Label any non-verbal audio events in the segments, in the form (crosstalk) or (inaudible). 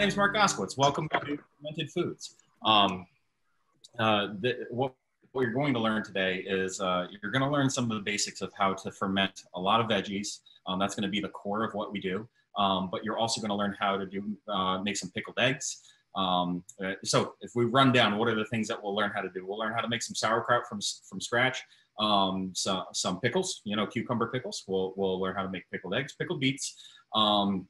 name's Mark Gostkiewicz. Welcome to Fermented Foods. Um, uh, the, what we're going to learn today is uh, you're going to learn some of the basics of how to ferment a lot of veggies. Um, that's going to be the core of what we do. Um, but you're also going to learn how to do uh, make some pickled eggs. Um, uh, so if we run down, what are the things that we'll learn how to do? We'll learn how to make some sauerkraut from from scratch. Um, so, some pickles, you know, cucumber pickles. We'll we'll learn how to make pickled eggs, pickled beets. Um,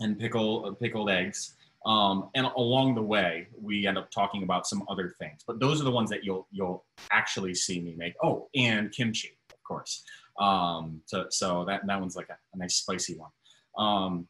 and pickle uh, pickled eggs. Um, and along the way, we end up talking about some other things. But those are the ones that you'll you'll actually see me make. Oh, and kimchi, of course. Um, so so that that one's like a, a nice spicy one. Um,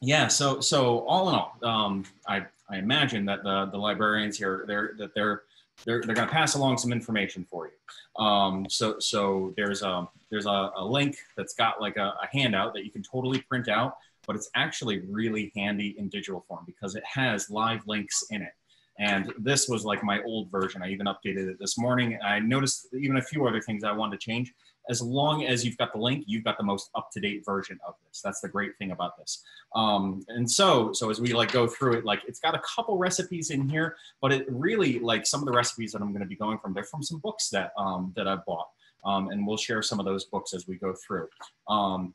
yeah. So so all in all, um, I I imagine that the the librarians here they're that they're they're, they're going to pass along some information for you. Um, so so there's a there's a, a link that's got like a, a handout that you can totally print out but it's actually really handy in digital form because it has live links in it. And this was like my old version. I even updated it this morning. I noticed even a few other things I wanted to change. As long as you've got the link, you've got the most up-to-date version of this. That's the great thing about this. Um, and so, so as we like go through it, like it's got a couple recipes in here, but it really like some of the recipes that I'm going to be going from, they're from some books that um, that I've bought. Um, and we'll share some of those books as we go through. Um,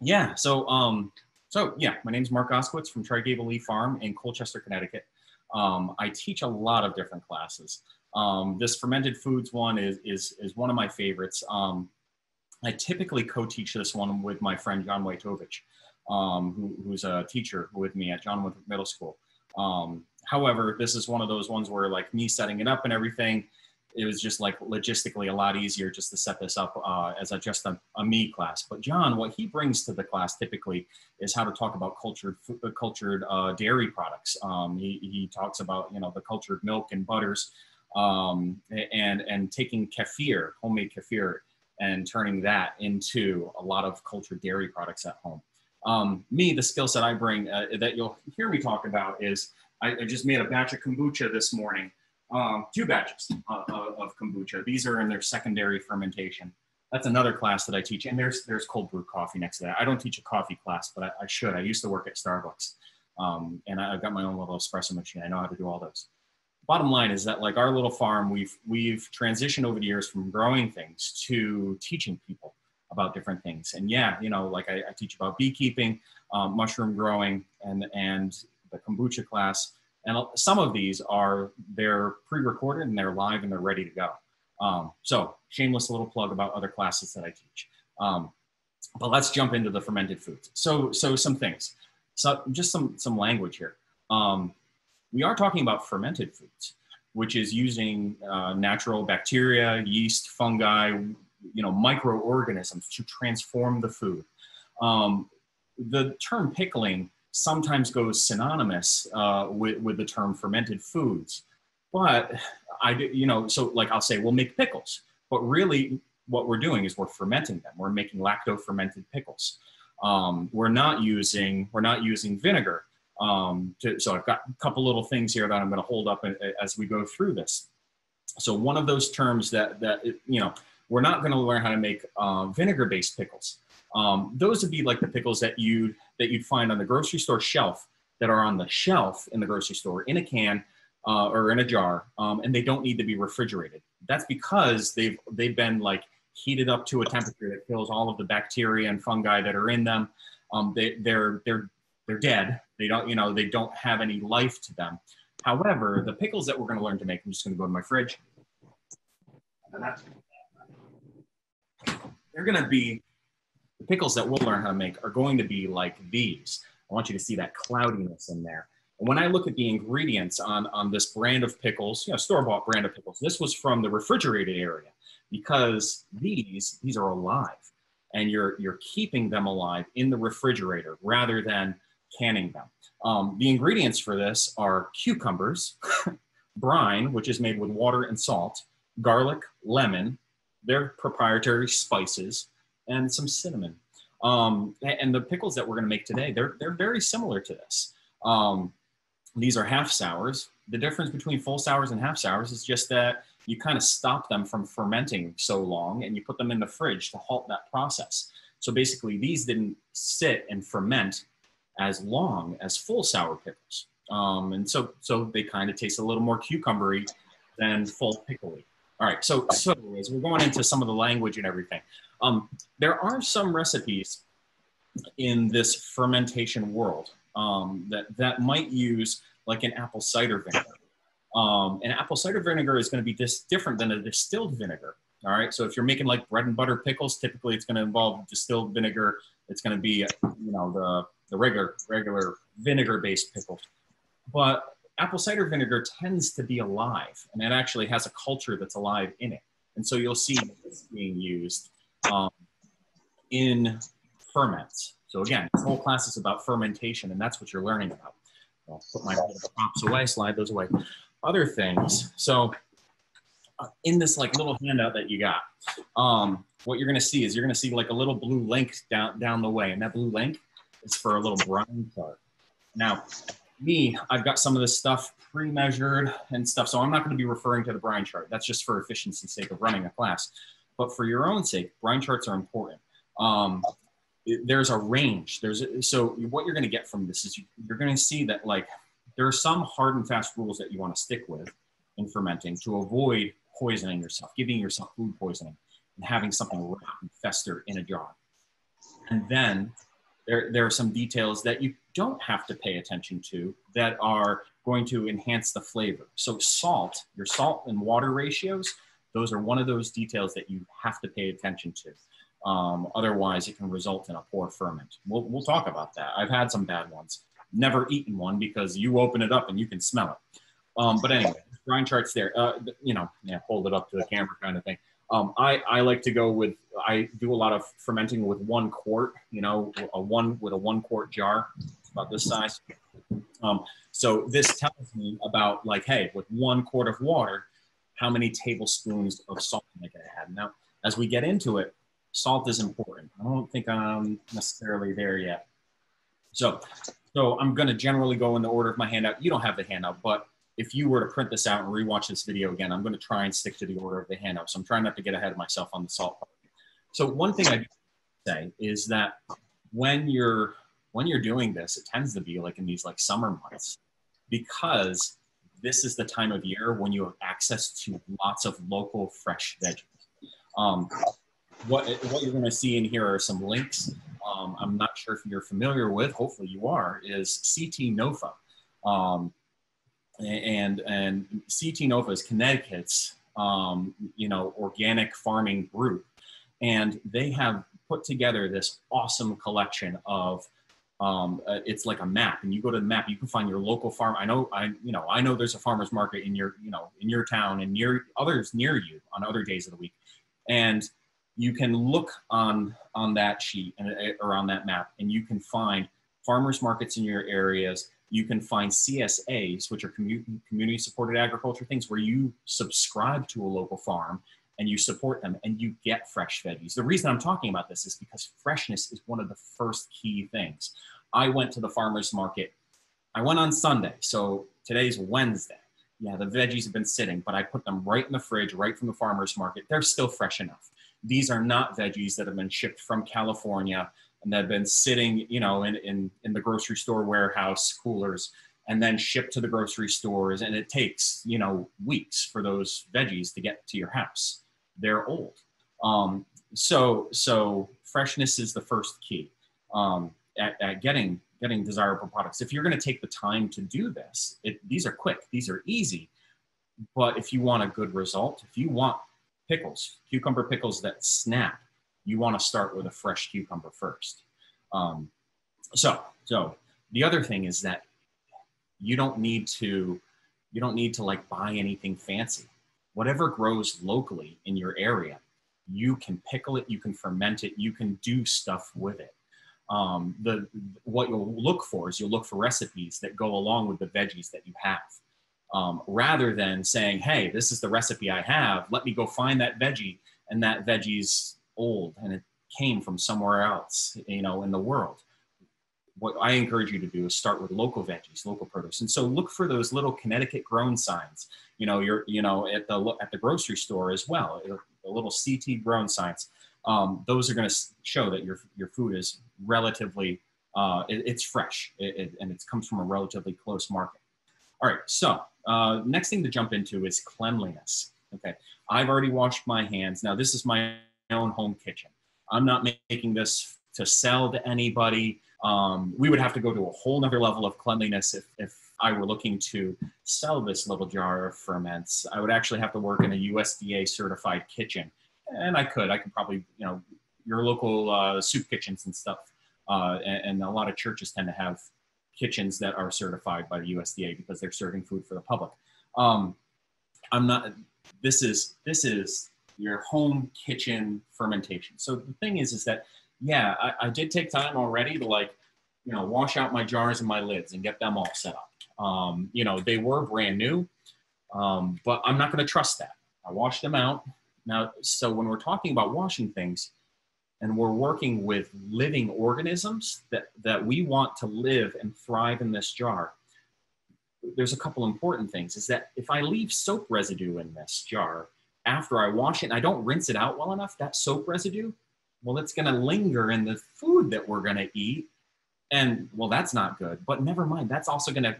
yeah, so um, so yeah, my name is Mark Gostkiewicz from Tri Gable Lea Farm in Colchester, Connecticut. Um, I teach a lot of different classes. Um, this fermented foods one is, is, is one of my favorites. Um, I typically co-teach this one with my friend John Wojtowicz, um, who, who's a teacher with me at John Winthrop Middle School. Um, however, this is one of those ones where like me setting it up and everything, it was just like logistically a lot easier just to set this up uh, as a just a, a, me class. But John, what he brings to the class typically is how to talk about cultured uh, cultured uh, dairy products. Um, he, he talks about you know the cultured milk and butters, um, and and taking kefir, homemade kefir, and turning that into a lot of cultured dairy products at home. Um, me, the skill set I bring uh, that you'll hear me talk about is I, I just made a batch of kombucha this morning um, two batches of, of kombucha. These are in their secondary fermentation. That's another class that I teach. And there's, there's cold brew coffee next to that. I don't teach a coffee class, but I, I should. I used to work at Starbucks. Um, and I, have got my own little espresso machine. I know how to do all those. Bottom line is that like our little farm, we've, we've transitioned over the years from growing things to teaching people about different things. And yeah, you know, like I, I teach about beekeeping, um, mushroom growing, and, and the kombucha class and some of these are, they're pre-recorded and they're live and they're ready to go. Um, so shameless little plug about other classes that I teach. Um, but let's jump into the fermented foods. So, so some things, so just some, some language here. Um, we are talking about fermented foods, which is using uh, natural bacteria, yeast, fungi, you know, microorganisms to transform the food. Um, the term pickling sometimes goes synonymous uh, with, with the term fermented foods. But I you know, so like I'll say, we'll make pickles, but really what we're doing is we're fermenting them. We're making lacto fermented pickles. Um, we're not using, we're not using vinegar. Um, to, so I've got a couple little things here that I'm going to hold up as we go through this. So one of those terms that, that you know, we're not going to learn how to make uh, vinegar-based pickles. Um, those would be like the pickles that you'd that you'd find on the grocery store shelf that are on the shelf in the grocery store in a can uh, or in a jar, um, and they don't need to be refrigerated. That's because they've they've been like heated up to a temperature that kills all of the bacteria and fungi that are in them. Um, they, they're they're they're dead. They don't you know they don't have any life to them. However, the pickles that we're going to learn to make, I'm just going to go to my fridge. and They're going to be the pickles that we'll learn how to make are going to be like these. I want you to see that cloudiness in there. And when I look at the ingredients on, on this brand of pickles, you know, store-bought brand of pickles, this was from the refrigerated area because these, these are alive and you're, you're keeping them alive in the refrigerator rather than canning them. Um, the ingredients for this are cucumbers, (laughs) brine, which is made with water and salt, garlic, lemon, their proprietary spices, and some cinnamon. Um, and the pickles that we're going to make today, they're, they're very similar to this. Um, these are half sours. The difference between full sours and half sours is just that you kind of stop them from fermenting so long and you put them in the fridge to halt that process. So basically these didn't sit and ferment as long as full sour pickles. Um, and so, so they kind of taste a little more cucumbery than full pickly. All right, so, so as we're going into some of the language and everything, um, there are some recipes in this fermentation world um, that, that might use like an apple cider vinegar. Um, and apple cider vinegar is going to be this different than a distilled vinegar. All right. So if you're making like bread and butter pickles, typically it's going to involve distilled vinegar. It's going to be, you know, the, the regular, regular vinegar based pickles. But apple cider vinegar tends to be alive and it actually has a culture that's alive in it. And so you'll see this being used um, in ferments. So again, this whole class is about fermentation and that's what you're learning about. I'll put my props away, slide those away. Other things. So uh, in this like little handout that you got, um, what you're gonna see is you're gonna see like a little blue link down down the way, and that blue link is for a little brine chart. Now, me, I've got some of this stuff pre-measured and stuff, so I'm not going to be referring to the brine chart. That's just for efficiency's sake of running a class. But for your own sake, brine charts are important. Um, there's a range. There's a, so what you're going to get from this is you, you're going to see that like there are some hard and fast rules that you want to stick with in fermenting to avoid poisoning yourself, giving yourself food poisoning, and having something rot and fester in a jar. And then there, there are some details that you don't have to pay attention to that are going to enhance the flavor. So salt, your salt and water ratios, those are one of those details that you have to pay attention to. Um, otherwise, it can result in a poor ferment. We'll, we'll talk about that. I've had some bad ones. Never eaten one because you open it up and you can smell it. Um, but anyway, brine charts there. Uh, you know, yeah, hold it up to the camera kind of thing. Um, I, I like to go with, I do a lot of fermenting with one quart, you know, a one with a one quart jar, about this size. Um, so this tells me about like, hey, with one quart of water, how many tablespoons of salt am I going to add? Now, as we get into it, salt is important. I don't think I'm necessarily there yet. So, so I'm going to generally go in the order of my handout. You don't have the handout, but if you were to print this out and rewatch this video again, I'm going to try and stick to the order of the handout. So I'm trying not to get ahead of myself on the salt part. So one thing I say is that when you're when you're doing this, it tends to be like in these like summer months because this is the time of year when you have access to lots of local fresh veggies. Um, what, what you're going to see in here are some links. Um, I'm not sure if you're familiar with, hopefully you are, is CT NOFA. Um, and and CT NOFA is Connecticut's um, you know organic farming group, and they have put together this awesome collection of um, uh, it's like a map. And you go to the map you can find your local farm. I know i you know i know there's a farmers market in your you know in your town and near others near you on other days of the week. And you can look on on that sheet and uh, or on that map and you can find farmers markets in your areas you can find CSAs, which are community supported agriculture things where you subscribe to a local farm and you support them and you get fresh veggies. The reason I'm talking about this is because freshness is one of the first key things. I went to the farmer's market. I went on Sunday, so today's Wednesday. Yeah, the veggies have been sitting, but I put them right in the fridge, right from the farmer's market. They're still fresh enough. These are not veggies that have been shipped from California and they've been sitting, you know, in, in, in the grocery store warehouse coolers and then shipped to the grocery stores. And it takes, you know, weeks for those veggies to get to your house. They're old. Um, so, so freshness is the first key um, at, at getting, getting desirable products. If you're going to take the time to do this, it, these are quick, these are easy. But if you want a good result, if you want pickles, cucumber pickles that snap, you want to start with a fresh cucumber first. Um, so, so the other thing is that you don't need to, you don't need to like buy anything fancy. Whatever grows locally in your area, you can pickle it, you can ferment it, you can do stuff with it. Um, the what you'll look for is you'll look for recipes that go along with the veggies that you have. Um, rather than saying, "Hey, this is the recipe I have. Let me go find that veggie," and that veggie's old and it came from somewhere else, you know, in the world. What I encourage you to do is start with local veggies, local produce, and so look for those little Connecticut grown signs. You know, you're you know at the at the grocery store as well, the little CT grown signs. Um, those are going to show that your your food is relatively uh, it, it's fresh it, it, and it comes from a relatively close market. All right, so uh, next thing to jump into is cleanliness. Okay, I've already washed my hands. Now this is my own home kitchen. I'm not making this to sell to anybody. Um, we would have to go to a whole nother level of cleanliness if, if I were looking to sell this little jar of ferments. I would actually have to work in a USDA certified kitchen. And I could, I could probably, you know, your local uh, soup kitchens and stuff. Uh, and, and, a lot of churches tend to have kitchens that are certified by the USDA because they're serving food for the public. Um, I'm not, this is, this is your home kitchen fermentation. So the thing is, is that yeah, I, I, did take time already to like, you know, wash out my jars and my lids and get them all set up. Um, you know, they were brand new, um, but I'm not going to trust that. I washed them out. Now, so when we're talking about washing things and we're working with living organisms that, that we want to live and thrive in this jar, there's a couple important things is that if I leave soap residue in this jar after I wash it and I don't rinse it out well enough, that soap residue well, it's going to linger in the food that we're going to eat. And well, that's not good. But never mind, that's also going to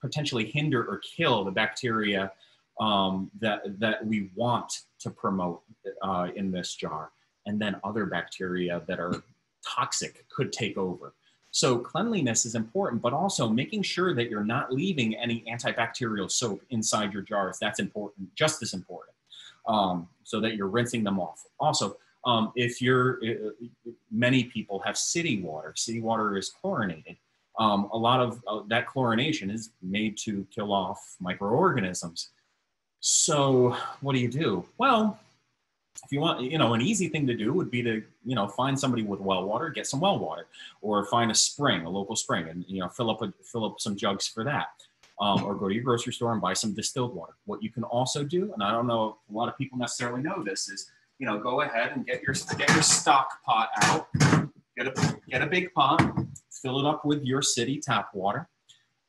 potentially hinder or kill the bacteria um, that, that we want to promote uh, in this jar. And then other bacteria that are toxic could take over. So cleanliness is important, but also making sure that you're not leaving any antibacterial soap inside your jars. That's important, just as important, um, so that you're rinsing them off. Also, um, if you're, uh, many people have city water. City water is chlorinated. Um, a lot of uh, that chlorination is made to kill off microorganisms. So what do you do? Well, if you want, you know, an easy thing to do would be to, you know, find somebody with well water, get some well water, or find a spring, a local spring, and you know, fill up a, fill up some jugs for that. Um, or go to your grocery store and buy some distilled water. What you can also do, and I don't know if a lot of people necessarily know this, is you know, go ahead and get your get your stock pot out. Get a get a big pot, fill it up with your city tap water,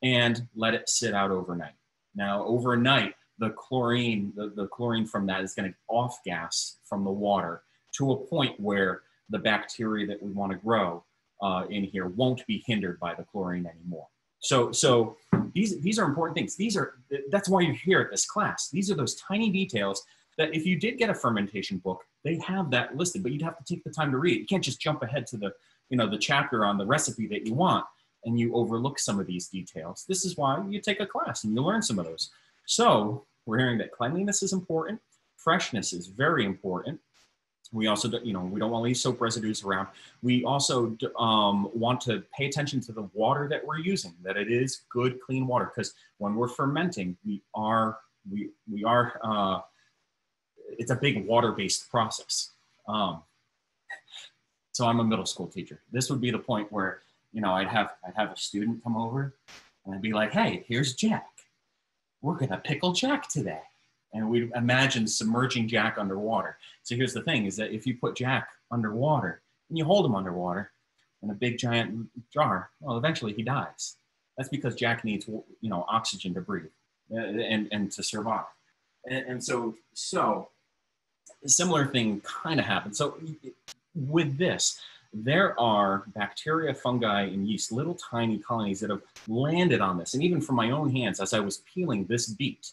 and let it sit out overnight. Now, overnight, the chlorine, the, the chlorine from that is going to off gas from the water to a point where the bacteria that we want to grow uh, in here won't be hindered by the chlorine anymore. So, so these these are important things. These are that's why you're here at this class. These are those tiny details that if you did get a fermentation book, they have that listed, but you'd have to take the time to read. You can't just jump ahead to the, you know, the chapter on the recipe that you want and you overlook some of these details. This is why you take a class and you learn some of those. So we're hearing that cleanliness is important. Freshness is very important. We also, you know, we don't want to leave soap residues around. We also um, want to pay attention to the water that we're using, that it is good, clean water. Because when we're fermenting, we are we we are uh, it's a big water-based process. Um, so I'm a middle school teacher. This would be the point where, you know, I'd have, I'd have a student come over and I'd be like, hey, here's Jack. We're gonna pickle Jack today. And we'd imagine submerging Jack underwater. So here's the thing is that if you put Jack underwater and you hold him underwater in a big giant jar, well, eventually he dies. That's because Jack needs, you know, oxygen to breathe uh, and, and to survive. And, and so, so a similar thing kind of happens. So with this, there are bacteria, fungi, and yeast, little tiny colonies that have landed on this. And even from my own hands, as I was peeling this beet,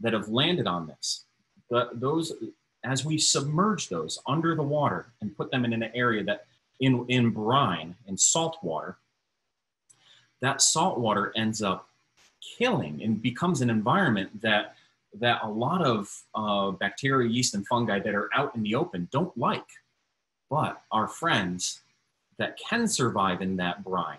that have landed on this. The, those, as we submerge those under the water and put them in an area that in, in brine, in salt water, that salt water ends up killing and becomes an environment that that a lot of uh, bacteria, yeast, and fungi that are out in the open don't like, but our friends that can survive in that brine,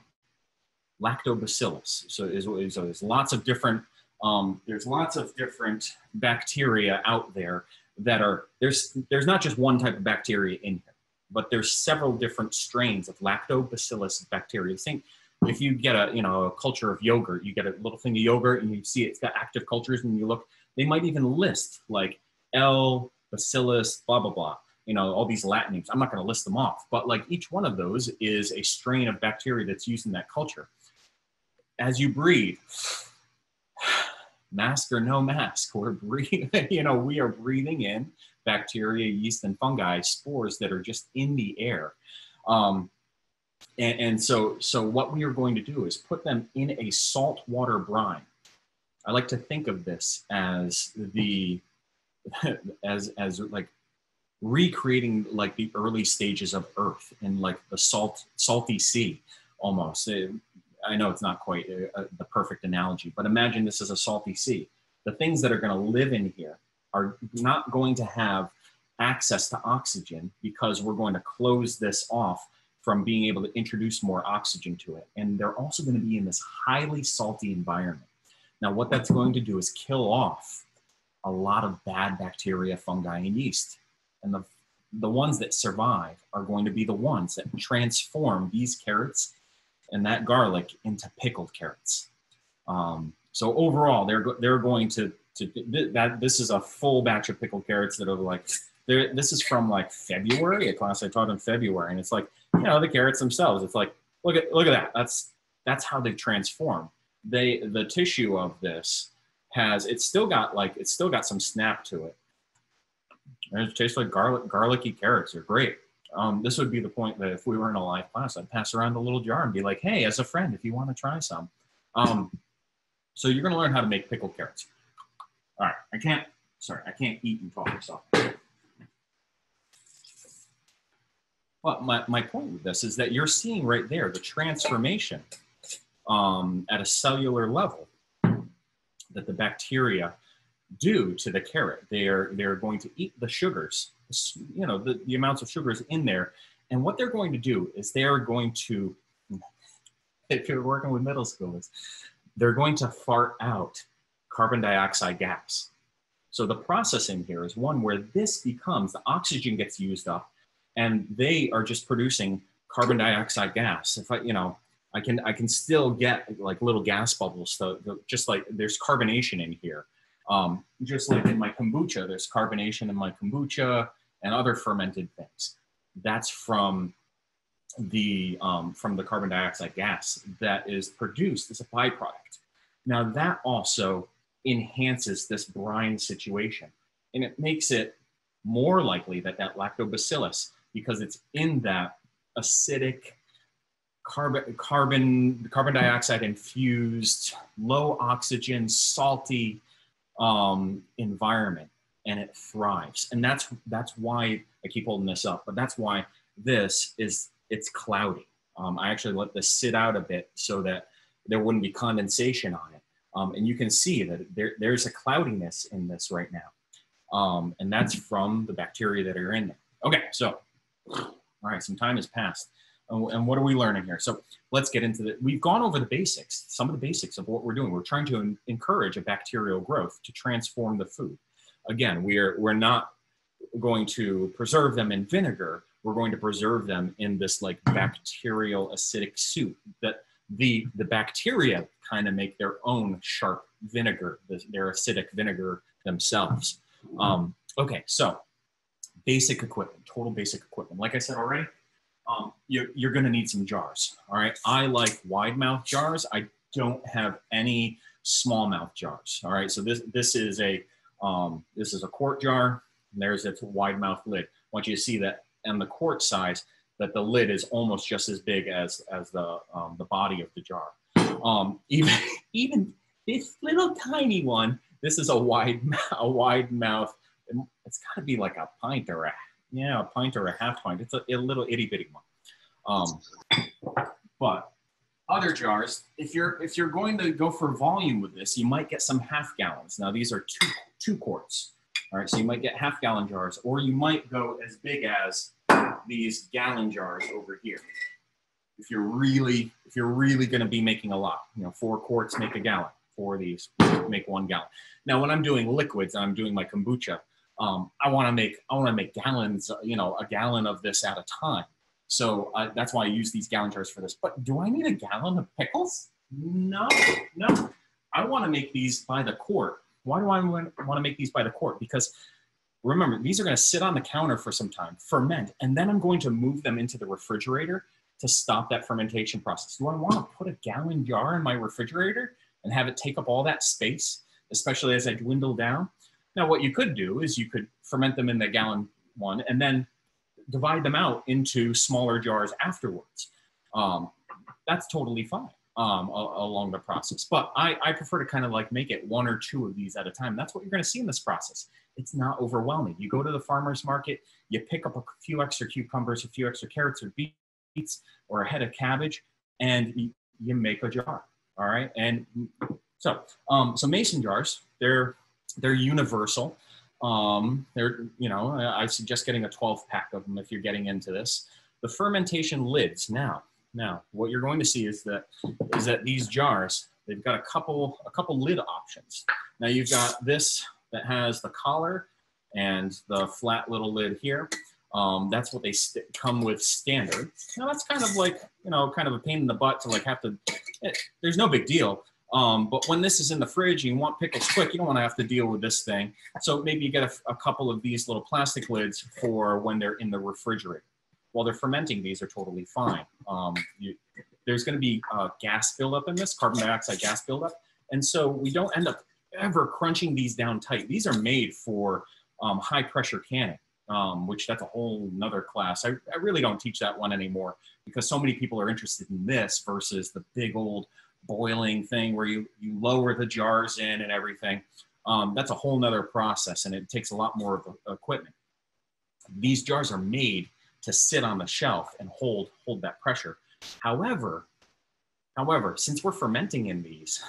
lactobacillus. So there's lots of different um, there's lots of different bacteria out there that are there's there's not just one type of bacteria in here, but there's several different strains of lactobacillus bacteria. Think if you get a you know a culture of yogurt, you get a little thing of yogurt and you see it's got active cultures and you look they might even list like L, Bacillus, blah, blah, blah. You know, all these Latin names. I'm not going to list them off, but like each one of those is a strain of bacteria that's used in that culture. As you breathe, mask or no mask, (laughs) we're breathing, you know, we are breathing in bacteria, yeast, and fungi, spores that are just in the air. Um, and, and so, so what we are going to do is put them in a salt water brine. I like to think of this as the, (laughs) as, as like recreating like the early stages of Earth in like the salt, salty sea almost. It, I know it's not quite a, a, the perfect analogy, but imagine this is a salty sea. The things that are going to live in here are not going to have access to oxygen because we're going to close this off from being able to introduce more oxygen to it. And they're also going to be in this highly salty environment. Now, what that's going to do is kill off a lot of bad bacteria, fungi, and yeast. And the, the ones that survive are going to be the ones that transform these carrots and that garlic into pickled carrots. Um, so overall, they're, they're going to, to, that this is a full batch of pickled carrots that are like this is from like February, a class I taught in February, and it's like, you know, the carrots themselves. It's like, look at look at that. That's that's how they transform. They the tissue of this has it's still got like it's still got some snap to it. And it tastes like garlic garlicky carrots. They're great. Um, this would be the point that if we were in a live class, I'd pass around a little jar and be like, hey, as a friend, if you want to try some. Um, so you're going to learn how to make pickled carrots. All right, I can't, sorry, I can't eat and talk myself. But my, my point with this is that you're seeing right there the transformation um, at a cellular level that the bacteria do to the carrot. They're, they're going to eat the sugars, you know, the, the amounts of sugars in there. And what they're going to do is they're going to, (laughs) if you're working with middle schoolers, they're going to fart out carbon dioxide gas. So the processing here is one where this becomes, the oxygen gets used up and they are just producing carbon dioxide gas. If I, you know, I can I can still get like little gas bubbles. So just like there's carbonation in here. Um, just like in my kombucha, there's carbonation in my kombucha and other fermented things. That's from the um, from the carbon dioxide gas that is produced as a byproduct. Now that also enhances this brine situation, and it makes it more likely that that lactobacillus because it's in that acidic carbon carbon carbon dioxide infused low oxygen salty um, environment and it thrives and that's that's why i keep holding this up but that's why this is it's cloudy um, i actually let this sit out a bit so that there wouldn't be condensation on it um, and you can see that there, there's a cloudiness in this right now um, and that's from the bacteria that are in there okay so all right, some time has passed. And what are we learning here? So let's get into the, we've gone over the basics, some of the basics of what we're doing. We're trying to encourage a bacterial growth to transform the food. Again, we're, we're not going to preserve them in vinegar. We're going to preserve them in this like bacterial acidic soup that the, the bacteria kind of make their own sharp vinegar, their acidic vinegar themselves. Um, okay, so basic equipment, total basic equipment. Like I said already, um, you're, you're going to need some jars. All right. I like wide mouth jars. I don't have any small mouth jars. All right. So this, this is a, um, this is a quart jar. And there's its wide mouth lid. I want you to see that and the quart size that the lid is almost just as big as, as the, um, the body of the jar. Um, (laughs) even, even this little tiny one, this is a wide, (laughs) a wide mouth it's got to be like a pint or a yeah a pint or a half pint. It's a, a little itty bitty one. Um, (coughs) but other jars, if you're if you're going to go for volume with this, you might get some half gallons. Now these are two two quarts. All right, so you might get half gallon jars, or you might go as big as these gallon jars over here. If you're really if you're really going to be making a lot, you know, four quarts make a gallon. Four of these make one gallon. Now, when I'm doing liquids, I'm doing my kombucha um, I want to make I want to make gallons, you know, a gallon of this at a time. So uh, that's why I use these gallon jars for this. But do I need a gallon of pickles? No, no. I want to make these by the quart. Why do I want to make these by the quart? Because remember, these are going to sit on the counter for some time, ferment, and then I'm going to move them into the refrigerator to stop that fermentation process. Do I want to put a gallon jar in my refrigerator and have it take up all that space, especially as I dwindle down? Now, what you could do is you could ferment them in the gallon one and then divide them out into smaller jars afterwards. Um, that's totally fine um, along the process. But I, I prefer to kind of like make it one or two of these at a time. That's what you're going to see in this process. It's not overwhelming. You go to the farmer's market, you pick up a few extra cucumbers, a few extra carrots or beets, or a head of cabbage, and you, you make a jar. All right. And so, um, so mason jars, they're they're universal. Um, they're you know I suggest getting a 12 pack of them if you're getting into this. The fermentation lids now now, what you're going to see is that is that these jars they've got a couple a couple lid options. Now you've got this that has the collar and the flat little lid here. Um, that's what they come with standard. Now that's kind of like you know kind of a pain in the butt to like have to. It, eh, there's no big deal. Um, but when this is in the fridge and you want pickles quick, you don't want to have to deal with this thing. So maybe you get a, a couple of these little plastic lids for when they're in the refrigerator while they're fermenting, these are totally fine. Um, you, there's going to be uh, gas buildup in this, carbon dioxide gas buildup. And so we don't end up ever crunching these down tight. These are made for um, high pressure canning, um, which that's a whole nother class. I, I really don't teach that one anymore because so many people are interested in this versus the big old boiling thing where you, you lower the jars in and everything. Um, that's a whole nother process and it takes a lot more of equipment. These jars are made to sit on the shelf and hold hold that pressure. However, however, since we're fermenting in these,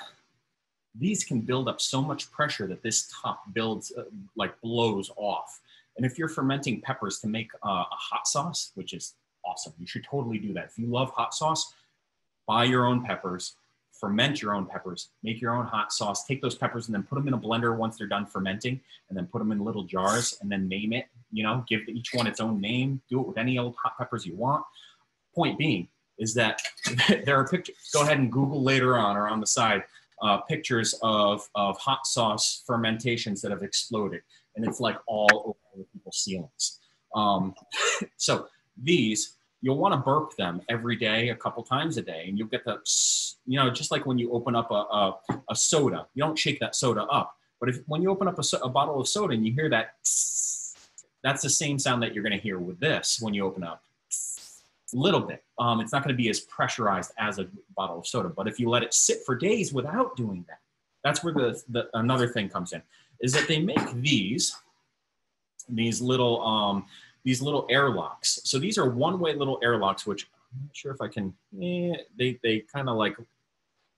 these can build up so much pressure that this top builds uh, like blows off. And if you're fermenting peppers to make uh, a hot sauce, which is awesome, you should totally do that. If you love hot sauce, buy your own peppers, ferment your own peppers, make your own hot sauce, take those peppers and then put them in a blender once they're done fermenting, and then put them in little jars and then name it, you know, give each one its own name, do it with any old hot peppers you want. Point being is that (laughs) there are pictures, go ahead and Google later on or on the side, uh, pictures of, of hot sauce fermentations that have exploded. And it's like all over people's ceilings. Um, (laughs) so these you'll want to burp them every day, a couple times a day, and you'll get the, you know, just like when you open up a, a, a soda, you don't shake that soda up. But if when you open up a, a bottle of soda and you hear that, (sniffs) that's the same sound that you're going to hear with this when you open up. A (sniffs) little bit. Um, it's not going to be as pressurized as a bottle of soda, but if you let it sit for days without doing that, that's where the, the another thing comes in. Is that they make these, these little um, these little airlocks. So these are one-way little airlocks, which I'm not sure if I can, eh, they, they kind of like,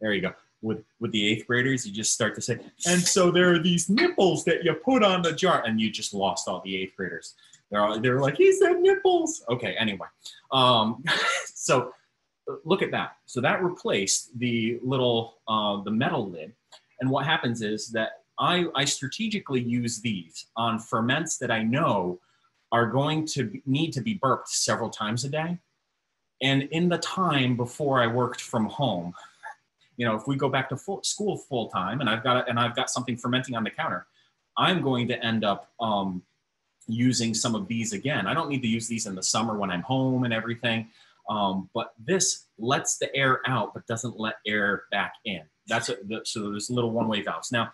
there you go. With, with the eighth graders, you just start to say, and so there are these nipples that you put on the jar, and you just lost all the eighth graders. They're, all, they're like, he said nipples. Okay, anyway. Um, (laughs) so look at that. So that replaced the little, uh, the metal lid. And what happens is that I, I strategically use these on ferments that I know are going to need to be burped several times a day. And in the time before I worked from home, you know, if we go back to full, school full time and I've got and I've got something fermenting on the counter, I'm going to end up um, using some of these again. I don't need to use these in the summer when I'm home and everything. Um, but this lets the air out, but doesn't let air back in. That's a, the, so there's little one-way valves. Now,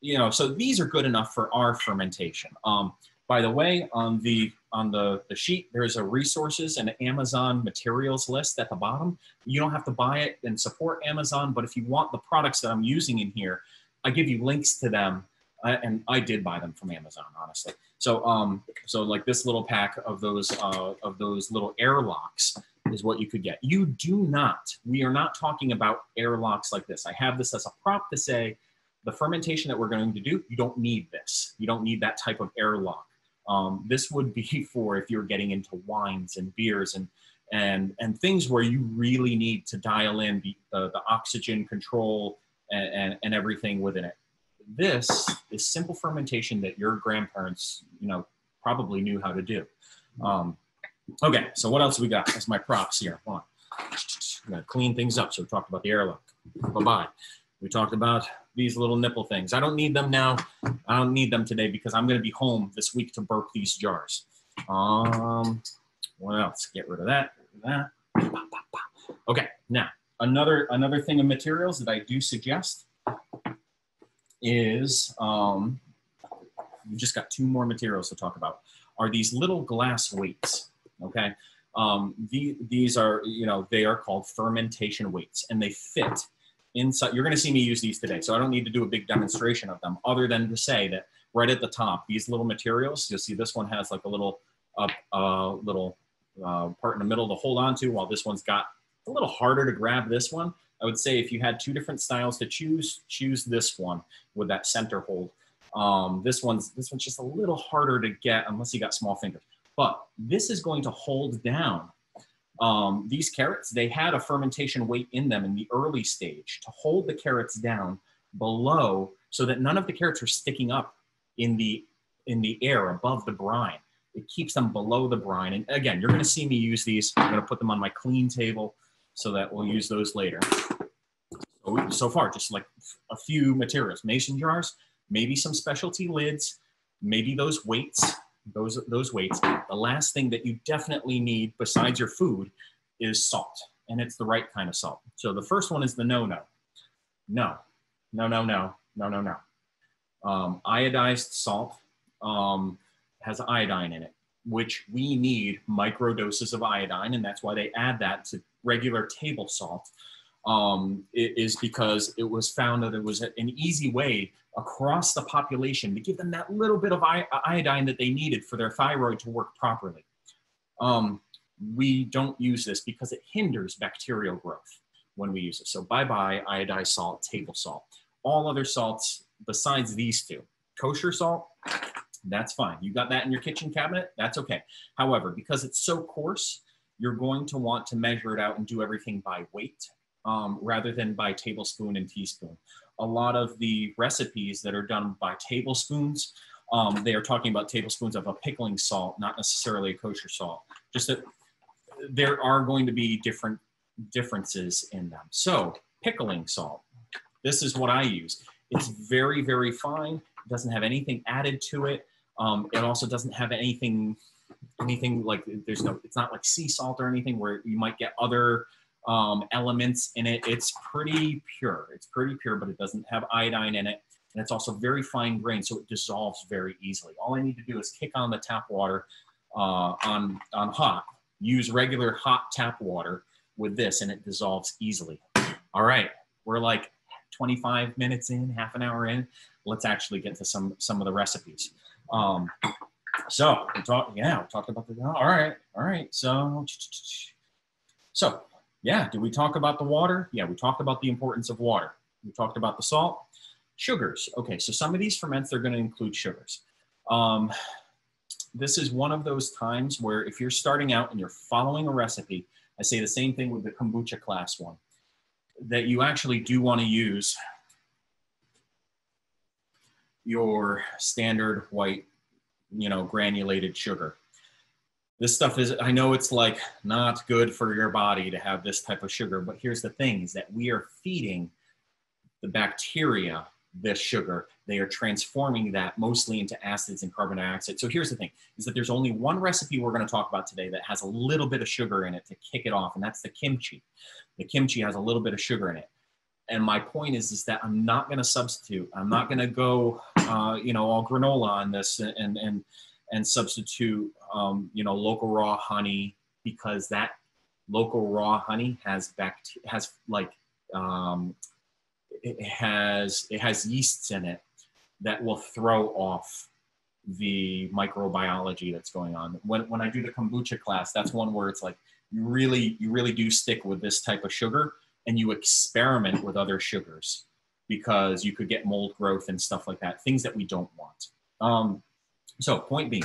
you know, so these are good enough for our fermentation. Um, by the way, on the on the, the sheet, there's a resources and Amazon materials list at the bottom. You don't have to buy it and support Amazon, but if you want the products that I'm using in here, I give you links to them. And I did buy them from Amazon, honestly. So, um, so like this little pack of those uh, of those little airlocks is what you could get. You do not. We are not talking about airlocks like this. I have this as a prop to say the fermentation that we're going to do. You don't need this. You don't need that type of airlock. Um, this would be (laughs) for if you're getting into wines and beers and and and things where you really need to dial in the, the, the oxygen control and, and, and everything within it. This is simple fermentation that your grandparents, you know, probably knew how to do. Um, okay, so what else we got as my props here? Come on. I'm gonna clean things up. So we talked about the airlock. Bye-bye. We talked about these little nipple things. I don't need them now. I don't need them today because I'm going to be home this week to burp these jars. Um, what else? Get rid of that. That. Okay. Now another another thing of materials that I do suggest is um, we just got two more materials to talk about. Are these little glass weights? Okay. Um, the, these are, you know, they are called fermentation weights and they fit inside. You're going to see me use these today. So I don't need to do a big demonstration of them other than to say that right at the top, these little materials, you'll see this one has like a little, uh, uh, little uh, part in the middle to hold on to while this one's got a little harder to grab this one. I would say if you had two different styles to choose, choose this one with that center hold. Um, this one's this one's just a little harder to get unless you got small fingers. But this is going to hold down um, these carrots. They had a fermentation weight in them in the early stage to hold the carrots down below so that none of the carrots are sticking up in the in the air above the brine. It keeps them below the brine. And again, you're going to see me use these. I'm going to put them on my clean table so that we'll use those later. So, so far, just like a few materials, mason jars, maybe some specialty lids, maybe those weights, those, those weights. The last thing that you definitely need besides your food is salt, and it's the right kind of salt. So the first one is the no-no. No, no, no, no, no, no, no. Um, iodized salt um, has iodine in it, which we need micro doses of iodine, and that's why they add that to regular table salt um, is because it was found that it was an easy way across the population to give them that little bit of iodine that they needed for their thyroid to work properly. Um, we don't use this because it hinders bacterial growth when we use it. So bye-bye iodized salt, table salt. All other salts besides these two. Kosher salt, that's fine. You got that in your kitchen cabinet, that's okay. However, because it's so coarse, you're going to want to measure it out and do everything by weight um, rather than by tablespoon and teaspoon. A lot of the recipes that are done by tablespoons, um, they are talking about tablespoons of a pickling salt, not necessarily a kosher salt. Just that there are going to be different differences in them. So pickling salt, this is what I use. It's very, very fine. It doesn't have anything added to it. Um, it also doesn't have anything, anything like there's no, it's not like sea salt or anything where you might get other um, elements in it. It's pretty pure. It's pretty pure, but it doesn't have iodine in it. And it's also very fine grained, so it dissolves very easily. All I need to do is kick on the tap water uh, on, on hot, use regular hot tap water with this, and it dissolves easily. All right, we're like 25 minutes in, half an hour in. Let's actually get to some, some of the recipes. Um, so we talked, yeah, we talked about the, all right, all right. So, so yeah, did we talk about the water? Yeah, we talked about the importance of water. We talked about the salt. Sugars. Okay, so some of these ferments, they're going to include sugars. Um, this is one of those times where if you're starting out and you're following a recipe, I say the same thing with the kombucha class one, that you actually do want to use your standard white, you know, granulated sugar this stuff is i know it's like not good for your body to have this type of sugar but here's the thing is that we are feeding the bacteria this sugar. They are transforming that mostly into acids and carbon dioxide so here's the thing is that there's only one recipe we're going to talk about today that has a little bit of sugar in it to kick it off and that's the kimchi. The kimchi has a little bit of sugar in it. And my point is is that i'm not going to substitute. I'm not going to go uh, you know all granola on this and and and substitute, um, you know, local raw honey because that local raw honey has bact has like um, it has it has yeasts in it that will throw off the microbiology that's going on. When when I do the kombucha class, that's one where it's like you really you really do stick with this type of sugar and you experiment with other sugars because you could get mold growth and stuff like that, things that we don't want. Um, so point being,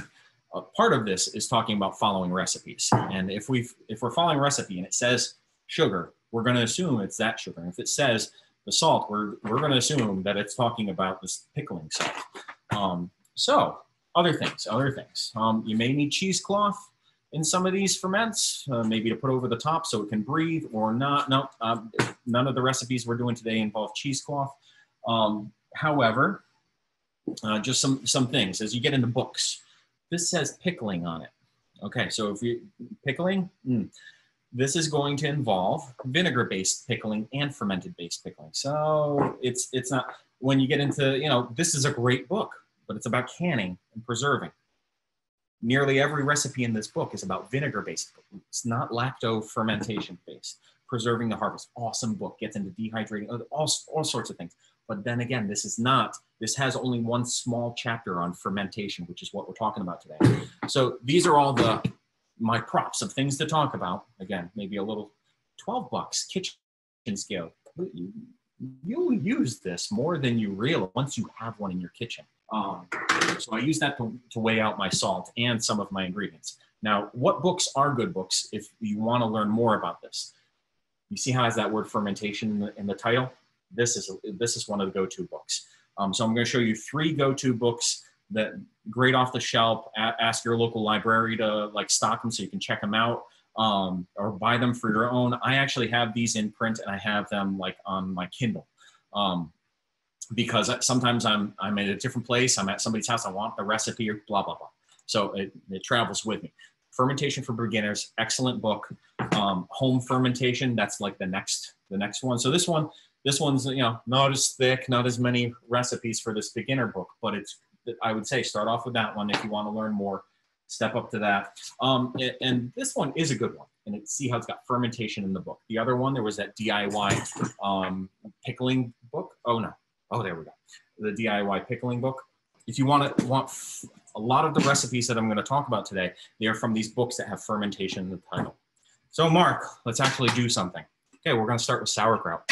uh, part of this is talking about following recipes. And if we if we're following a recipe and it says sugar, we're going to assume it's that sugar. And if it says the salt, we're we're going to assume that it's talking about this pickling salt. Um, so other things, other things. Um, you may need cheesecloth in some of these ferments, uh, maybe to put over the top so it can breathe or not. No, um, none of the recipes we're doing today involve cheesecloth. Um, however, uh, just some, some things as you get into books. This says pickling on it. Okay, so if you pickling, mm, this is going to involve vinegar-based pickling and fermented-based pickling. So it's it's not when you get into you know this is a great book, but it's about canning and preserving. nearly every recipe in this book is about vinegar based. It's not lacto fermentation based. Preserving the Harvest, awesome book, gets into dehydrating, all, all sorts of things. But then again, this is not, this has only one small chapter on fermentation, which is what we're talking about today. So these are all the, my props of things to talk about. Again, maybe a little 12 bucks kitchen scale. You'll use this more than you realize once you have one in your kitchen. Um, so I use that to, to weigh out my salt and some of my ingredients. Now, what books are good books if you want to learn more about this? You see how has that word fermentation in the, in the title? This is, this is one of the go-to books. Um, so I'm going to show you three go-to books that great off the shelf. A ask your local library to like stock them so you can check them out um, or buy them for your own. I actually have these in print and I have them like on my Kindle. Um, because sometimes I'm I'm at a different place. I'm at somebody's house. I want the recipe or blah blah blah. So it, it travels with me. Fermentation for Beginners, excellent book. Um, home fermentation, that's like the next the next one. So this one, this one's you know not as thick, not as many recipes for this beginner book, but it's I would say start off with that one if you want to learn more. Step up to that. Um, and this one is a good one. And it, see how it's got fermentation in the book. The other one, there was that DIY um, pickling book. Oh no. Oh, there we go. The DIY pickling book. If you want to want a lot of the recipes that I'm going to talk about today, they are from these books that have fermentation in the title. So Mark, let's actually do something. Okay, we're going to start with sauerkraut.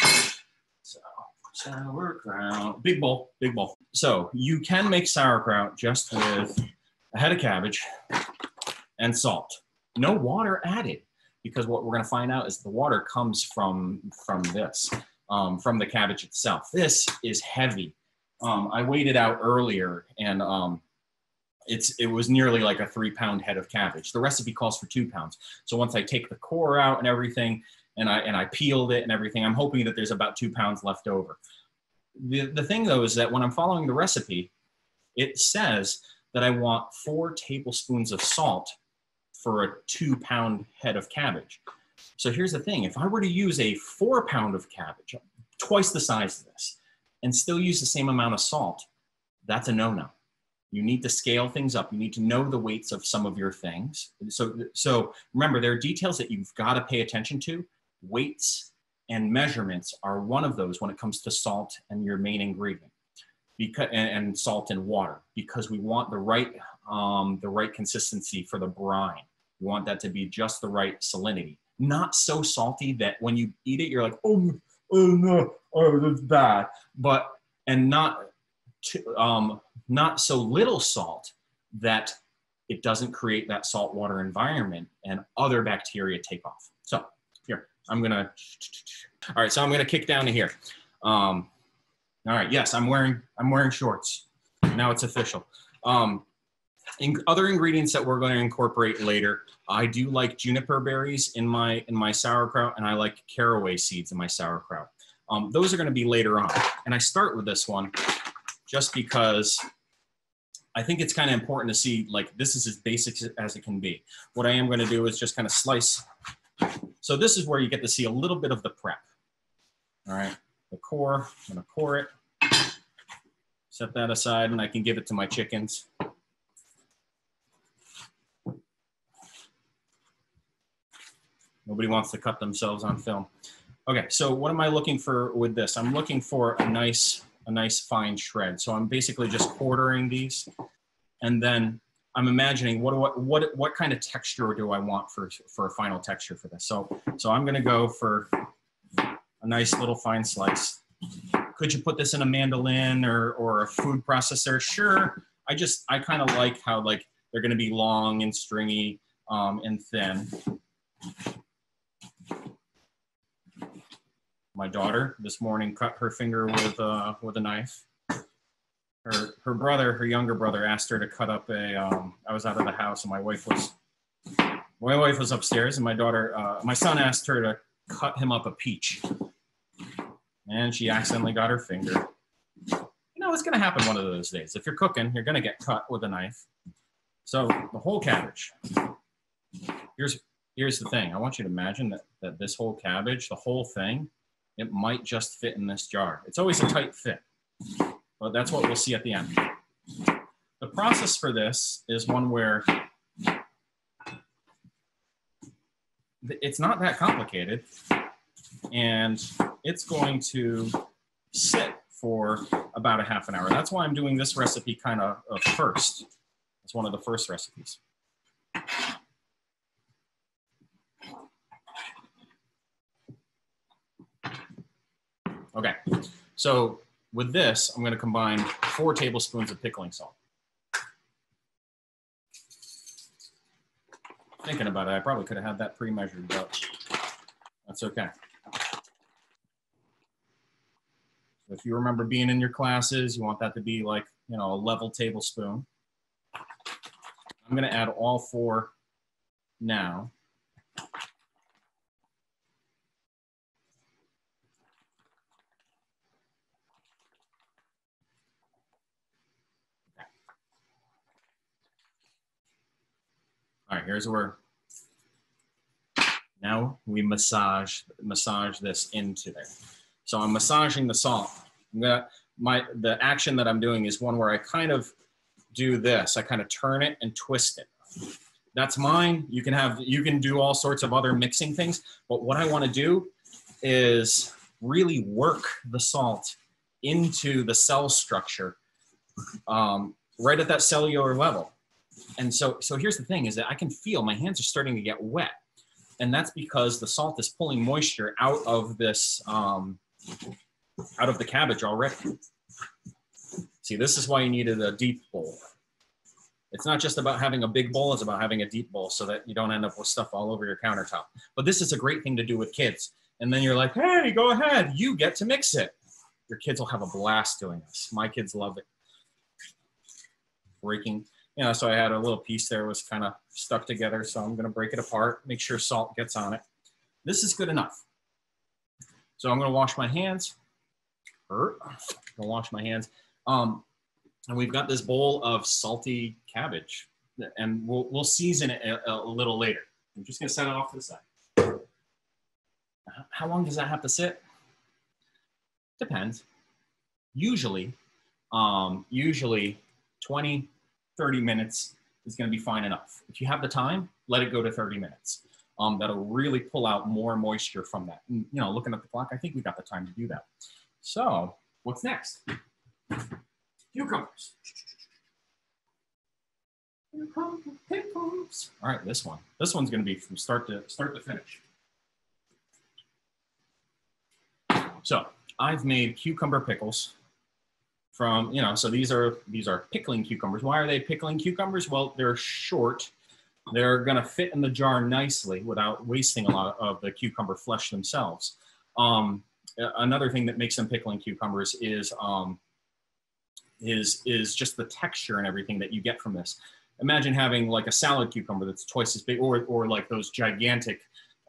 Sauerkraut, big bowl, big bowl. So you can make sauerkraut just with a head of cabbage and salt. No water added because what we're going to find out is the water comes from from this, um, from the cabbage itself. This is heavy. Um, I weighed it out earlier and um, it's it was nearly like a three pound head of cabbage. The recipe calls for two pounds. So once I take the core out and everything, and I and I peeled it and everything, I'm hoping that there's about two pounds left over. The the thing though is that when I'm following the recipe, it says that I want four tablespoons of salt for a two pound head of cabbage. So here's the thing: if I were to use a four pound of cabbage, twice the size of this, and still use the same amount of salt, that's a no-no you need to scale things up. You need to know the weights of some of your things. So, so remember, there are details that you've got to pay attention to. Weights and measurements are one of those when it comes to salt and your main ingredient, because and, and salt and water, because we want the right um, the right consistency for the brine. We want that to be just the right salinity, not so salty that when you eat it, you're like, oh, oh no, oh, that's bad. But and not to, um, not so little salt that it doesn't create that saltwater environment and other bacteria take off. I'm gonna, all right, so I'm gonna kick down to here. Um, all right, yes, I'm wearing, I'm wearing shorts. Now it's official. Um, in other ingredients that we're going to incorporate later, I do like juniper berries in my in my sauerkraut, and I like caraway seeds in my sauerkraut. Um, those are going to be later on. And I start with this one just because I think it's kind of important to see like this is as basic as it can be. What I am going to do is just kind of slice. So this is where you get to see a little bit of the prep. All right, the core, I'm to core it, set that aside, and I can give it to my chickens. Nobody wants to cut themselves on film. Okay, so what am I looking for with this? I'm looking for a nice a nice fine shred. So I'm basically just quartering these and then I'm imagining what, what, what, what kind of texture do I want for, for a final texture for this. So, so I'm gonna go for a nice little fine slice. Could you put this in a mandolin or, or a food processor? Sure. I just, I kind of like how like they're gonna be long and stringy um, and thin. my daughter this morning cut her finger with uh, with a knife. Her her brother, her younger brother, asked her to cut up a. Um, I was out of the house and my wife was my wife was upstairs and my daughter, uh, my son asked her to cut him up a peach, and she accidentally got her finger. You know, it's gonna happen one of those days. If you're cooking, you're gonna get cut with a knife. So the whole cabbage. Here's here's the thing. I want you to imagine that that this whole cabbage, the whole thing, it might just fit in this jar. It's always a tight fit, but that's what we'll see at the end. The process for this is one where It's not that complicated. And it's going to sit for about a half an hour. That's why I'm doing this recipe kind of uh, first. It's one of the first recipes. Okay, so with this, I'm gonna combine four tablespoons of pickling salt. Thinking about it, I probably could have had that pre-measured, but that's okay. If you remember being in your classes, you want that to be like, you know, a level tablespoon. I'm gonna add all four now. Here's where now we massage massage this into there. So I'm massaging the salt. I'm gonna, my the action that I'm doing is one where I kind of do this. I kind of turn it and twist it. That's mine. You can have you can do all sorts of other mixing things, but what I want to do is really work the salt into the cell structure um, right at that cellular level. And so, so here's the thing is that I can feel my hands are starting to get wet. And that's because the salt is pulling moisture out of this, um, out of the cabbage already. See, this is why you needed a deep bowl. It's not just about having a big bowl, it's about having a deep bowl so that you don't end up with stuff all over your countertop. But this is a great thing to do with kids. And then you're like, hey, go ahead, you get to mix it. Your kids will have a blast doing this. My kids love it. Breaking, you know, so I had a little piece there was kind of stuck together. So I'm gonna break it apart, make sure salt gets on it. This is good enough. So I'm gonna wash my hands. I'm gonna wash my hands. Um, and we've got this bowl of salty cabbage and we'll, we'll season it a, a little later. I'm just gonna set it off to the side. How long does that have to sit? Depends. Usually, um, usually 20, 30 minutes is going to be fine enough. If you have the time, let it go to 30 minutes. Um, that'll really pull out more moisture from that. And, you know, looking at the clock, I think we got the time to do that. So what's next? Cucumbers. Pickles. All right, this one. This one's going to be from start to start to finish. So I've made cucumber pickles from, you know, so these are, these are pickling cucumbers. Why are they pickling cucumbers? Well, they're short. They're gonna fit in the jar nicely without wasting a lot of the cucumber flesh themselves. Um, another thing that makes them pickling cucumbers is, um, is, is just the texture and everything that you get from this. Imagine having like a salad cucumber that's twice as big, or, or like those gigantic,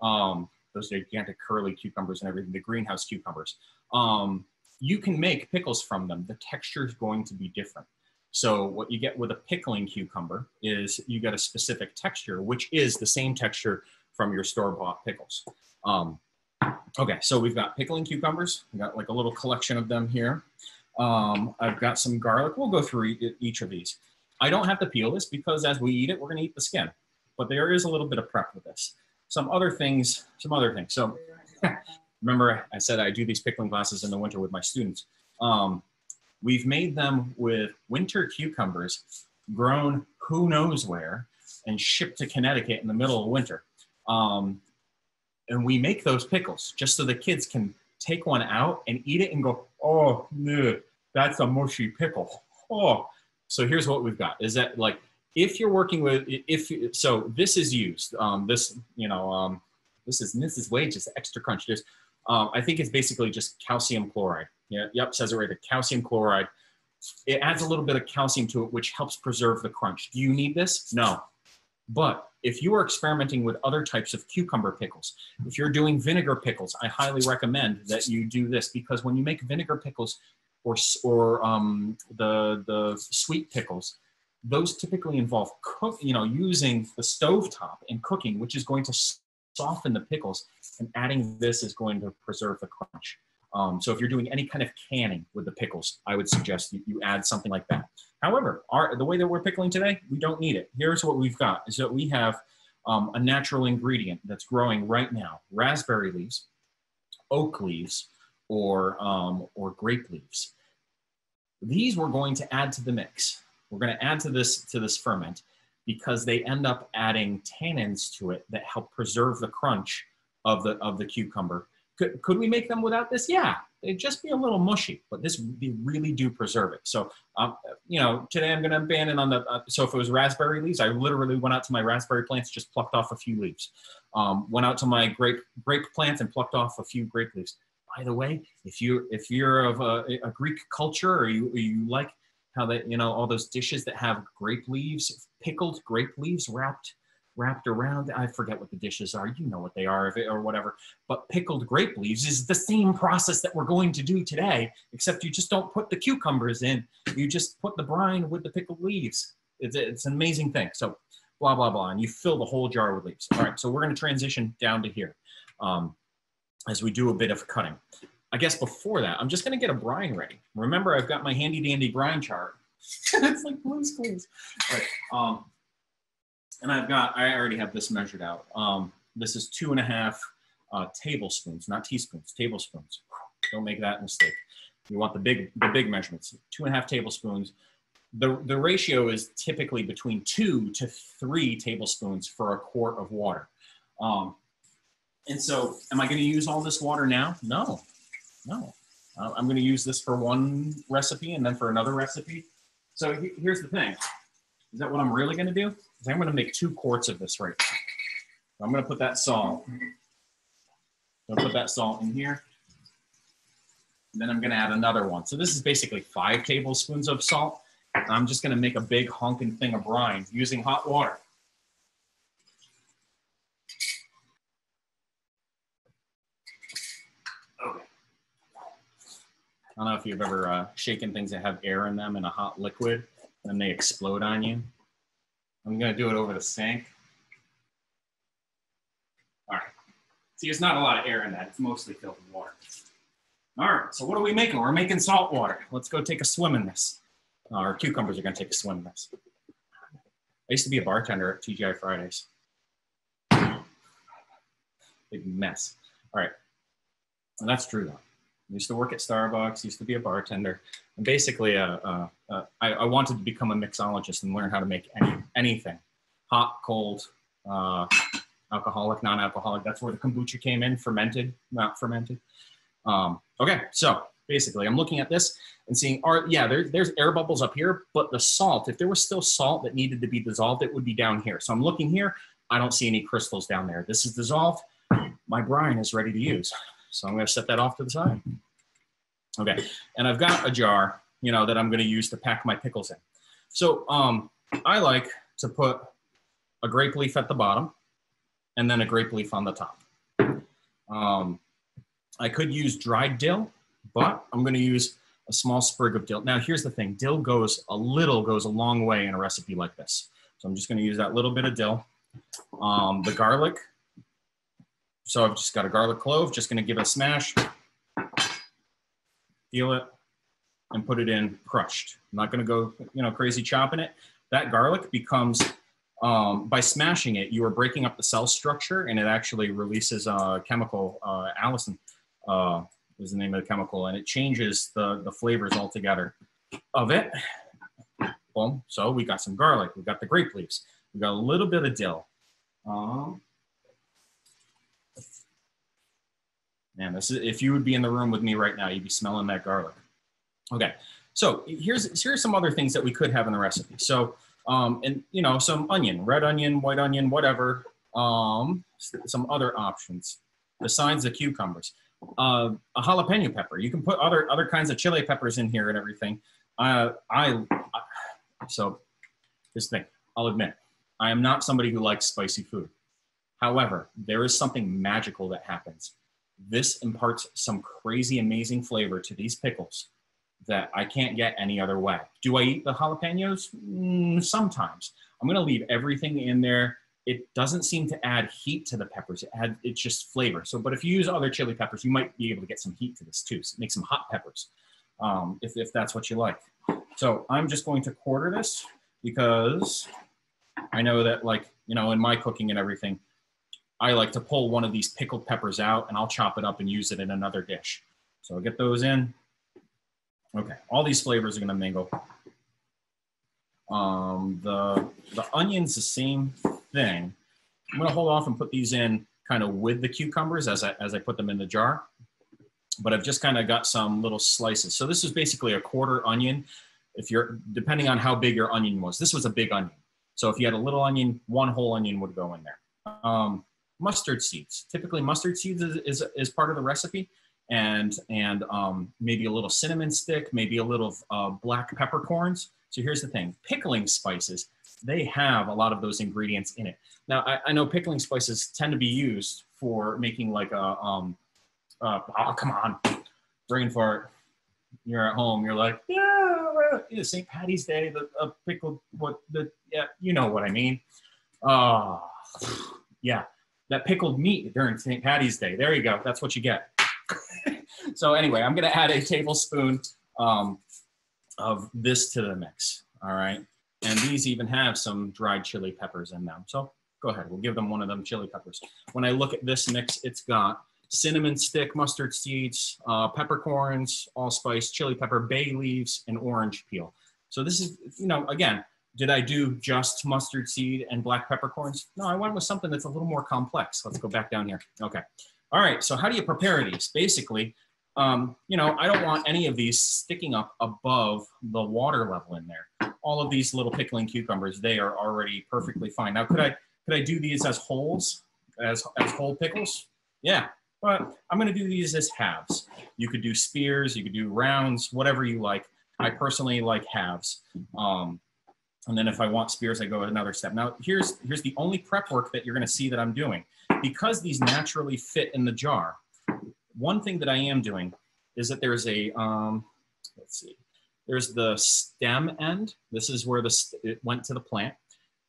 um, those gigantic curly cucumbers and everything, the greenhouse cucumbers. Um, you can make pickles from them. The texture is going to be different. So what you get with a pickling cucumber is you get a specific texture, which is the same texture from your store-bought pickles. Um, okay, so we've got pickling cucumbers. We got like a little collection of them here. Um, I've got some garlic. We'll go through each of these. I don't have to peel this because as we eat it, we're gonna eat the skin. But there is a little bit of prep with this. Some other things, some other things. So (laughs) remember I said I do these pickling classes in the winter with my students. Um, we've made them with winter cucumbers grown who knows where and shipped to Connecticut in the middle of winter. Um, and we make those pickles just so the kids can take one out and eat it and go, oh, no, that's a mushy pickle. Oh, so here's what we've got is that like, if you're working with, if, so this is used, um, this, you know, um, this is, this is way just extra crunch. There's um, I think it's basically just calcium chloride. Yeah, yep, says it right there, calcium chloride. It adds a little bit of calcium to it, which helps preserve the crunch. Do you need this? No. But if you are experimenting with other types of cucumber pickles, if you're doing vinegar pickles, I highly recommend that you do this because when you make vinegar pickles or, or um, the, the sweet pickles, those typically involve cook, you know, using the stove top and cooking, which is going to soften the pickles, and adding this is going to preserve the crunch. Um, so if you're doing any kind of canning with the pickles, I would suggest you, you add something like that. However, our, the way that we're pickling today, we don't need it. Here's what we've got is that we have um, a natural ingredient that's growing right now, raspberry leaves, oak leaves, or, um, or grape leaves. These we're going to add to the mix. We're going to add to this, to this ferment because they end up adding tannins to it that help preserve the crunch of the, of the cucumber. Could, could we make them without this? Yeah, it'd just be a little mushy, but this they really do preserve it. So, um, you know, today I'm going to abandon on the. Uh, so if it was raspberry leaves, I literally went out to my raspberry plants, just plucked off a few leaves. Um, went out to my grape grape plants and plucked off a few grape leaves. By the way, if you if you're of a, a Greek culture or you you like how they, you know, all those dishes that have grape leaves, pickled grape leaves wrapped wrapped around. I forget what the dishes are. You know what they are, or whatever. But pickled grape leaves is the same process that we're going to do today, except you just don't put the cucumbers in. You just put the brine with the pickled leaves. It's, it's an amazing thing. So blah, blah, blah. And you fill the whole jar with leaves. All right, so we're going to transition down to here um, as we do a bit of cutting. I guess before that, I'm just going to get a brine ready. Remember, I've got my handy dandy brine chart. (laughs) it's like Blue's Clues. Right. Um, and I've got, I already have this measured out. Um, this is two and a half uh, tablespoons, not teaspoons, tablespoons. Don't make that mistake. You want the big, the big measurements. Two and a half tablespoons. The, the ratio is typically between two to three tablespoons for a quart of water. Um, and so, am I going to use all this water now? No, no. I'm going to use this for one recipe and then for another recipe. So he, here's the thing. Is that what I'm really going to do? Is I'm going to make two quarts of this right now. I'm going to put that salt. To put that salt in here. And then I'm going to add another one. So this is basically five tablespoons of salt. I'm just going to make a big honking thing of brine using hot water. I don't know if you've ever uh, shaken things that have air in them in a hot liquid and they explode on you. I'm gonna do it over the sink. All right. See, there's not a lot of air in that. It's mostly filled with water. All right, so what are we making? We're making salt water. Let's go take a swim in this. Uh, our cucumbers are gonna take a swim in this. I used to be a bartender at TGI Fridays. Big mess. All right, and that's true though. Used to work at Starbucks, used to be a bartender. And basically, uh, uh, uh, I, I, wanted to become a mixologist and learn how to make any, anything hot, cold, uh, alcoholic, non alcoholic. That's where the kombucha came in, fermented, not fermented. Um, okay, so basically, I'm looking at this and seeing, are, yeah, there, there's air bubbles up here, but the salt, if there was still salt that needed to be dissolved, it would be down here. So I'm looking here, I don't see any crystals down there. This is dissolved. My brine is ready to use. So I'm going to set that off to the side. Okay, and I've got a jar, you know, that I'm going to use to pack my pickles in. So um, I like to put a grape leaf at the bottom and then a grape leaf on the top. Um, I could use dried dill, but I'm going to use a small sprig of dill. Now, here's the thing. Dill goes a little, goes a long way in a recipe like this. So I'm just going to use that little bit of dill. Um, the garlic, so I've just got a garlic clove, just gonna give it a smash, peel it, and put it in crushed. I'm not gonna go, you know, crazy chopping it. That garlic becomes, um, by smashing it, you are breaking up the cell structure and it actually releases a chemical, uh, allicin uh, is the name of the chemical, and it changes the, the flavors altogether of it. Boom. So we got some garlic, we got the grape leaves, we got a little bit of dill. Um, Man, this is if you would be in the room with me right now, you'd be smelling that garlic. Okay, so here's here's some other things that we could have in the recipe. So, um, and you know, some onion, red onion, white onion, whatever. Um, some other options besides the cucumbers. Uh, a jalapeno pepper. You can put other other kinds of chili peppers in here and everything. Uh, I, I so this thing. I'll admit, I am not somebody who likes spicy food. However, there is something magical that happens this imparts some crazy amazing flavor to these pickles that I can't get any other way. Do I eat the jalapenos? Mm, sometimes. I'm going to leave everything in there it doesn't seem to add heat to the peppers. It add, it's just flavor. So, but if you use other chili peppers, you might be able to get some heat to this too. So make some hot peppers um, if, if that's what you like. So I'm just going to quarter this because I know that like, you know, in my cooking and everything, I like to pull one of these pickled peppers out and I'll chop it up and use it in another dish. So I'll get those in. Okay, all these flavors are gonna mingle. Um, the, the onion's the same thing. I'm gonna hold off and put these in kind of with the cucumbers as I, as I put them in the jar. But I've just kind of got some little slices. So this is basically a quarter onion. If you're, depending on how big your onion was, this was a big onion. So if you had a little onion, one whole onion would go in there. Um, mustard seeds. Typically mustard seeds is, is, is part of the recipe and, and um, maybe a little cinnamon stick, maybe a little uh, black peppercorns. So here's the thing, pickling spices, they have a lot of those ingredients in it. Now, I, I know pickling spices tend to be used for making like a, um, uh, oh, come on, brain fart. You're at home, you're like, yeah, yeah St. Patty's Day, the uh, pickled, what, the, yeah, you know what I mean. Uh, (sighs) yeah, that pickled meat during St. Patty's Day. There you go. That's what you get. (laughs) so anyway, I'm going to add a tablespoon um, of this to the mix. All right. And these even have some dried chili peppers in them. So go ahead. We'll give them one of them chili peppers. When I look at this mix, it's got cinnamon stick, mustard seeds, uh, peppercorns, allspice, chili pepper, bay leaves, and orange peel. So this is, you know, again, did I do just mustard seed and black peppercorns? No, I went with something that's a little more complex. Let's go back down here. Okay. All right. So how do you prepare these? Basically, um, you know, I don't want any of these sticking up above the water level in there. All of these little pickling cucumbers, they are already perfectly fine. Now, could I could I do these as wholes, as, as whole pickles? Yeah, but I'm gonna do these as halves. You could do spears, you could do rounds, whatever you like. I personally like halves. Um, and then if I want spears, I go another step. Now here's, here's the only prep work that you're gonna see that I'm doing. Because these naturally fit in the jar, one thing that I am doing is that there's a, um, let's see, there's the stem end. This is where the, it went to the plant.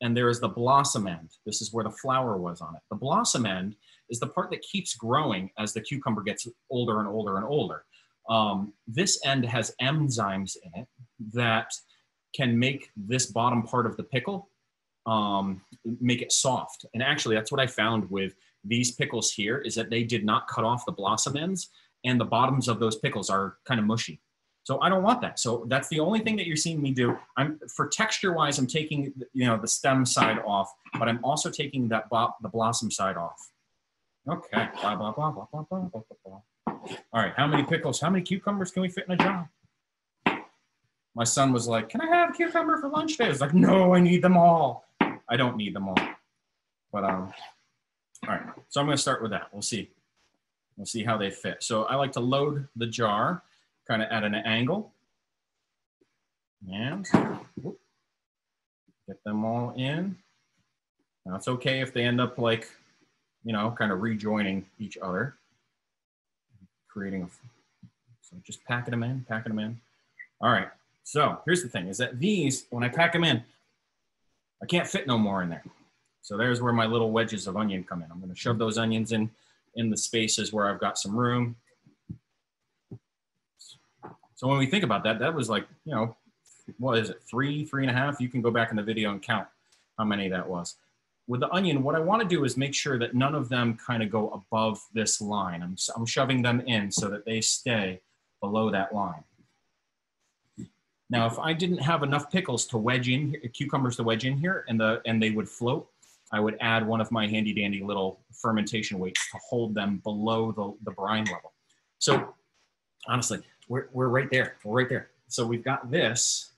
And there is the blossom end. This is where the flower was on it. The blossom end is the part that keeps growing as the cucumber gets older and older and older. Um, this end has enzymes in it that can make this bottom part of the pickle um, make it soft. And actually, that's what I found with these pickles here is that they did not cut off the blossom ends and the bottoms of those pickles are kind of mushy. So I don't want that. So that's the only thing that you're seeing me do. I'm for texture wise, I'm taking you know the stem side off, but I'm also taking that bo- the blossom side off. Okay. Blah, blah, blah, blah, blah, blah, blah, blah. All right. How many pickles? How many cucumbers can we fit in a jar? My son was like, "Can I have cucumber for lunch today?" I was like, "No, I need them all." I don't need them all. But um, all right. So I'm going to start with that. We'll see. We'll see how they fit. So I like to load the jar kind of at an angle. And get them all in. Now it's okay if they end up like, you know, kind of rejoining each other, creating a, so just packing them in, packing them in. All right. So here's the thing is that these, when I pack them in, I can't fit no more in there. So there's where my little wedges of onion come in. I'm going to shove those onions in in the spaces where I've got some room. So when we think about that, that was like, you know, what is it, three, three and a half? You can go back in the video and count how many that was. With the onion, what I want to do is make sure that none of them kind of go above this line. I'm, I'm shoving them in so that they stay below that line. Now, if I didn't have enough pickles to wedge in, cucumbers to wedge in here and, the, and they would float, I would add one of my handy dandy little fermentation weights to hold them below the, the brine level. So honestly, we're, we're right there. We're right there. So we've got this.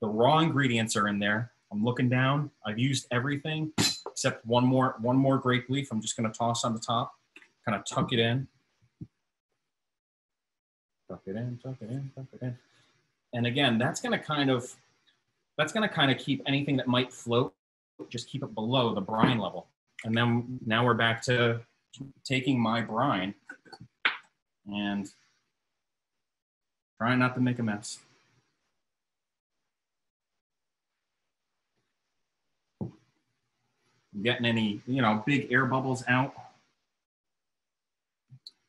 The raw ingredients are in there. I'm looking down. I've used everything except one more one more grape leaf. I'm just going to toss on the top, kind of tuck it in. Tuck it in, tuck it in, tuck it in. And again, that's going to kind of that's going to kind of keep anything that might float just keep it below the brine level. And then now we're back to taking my brine and trying not to make a mess. getting any, you know, big air bubbles out.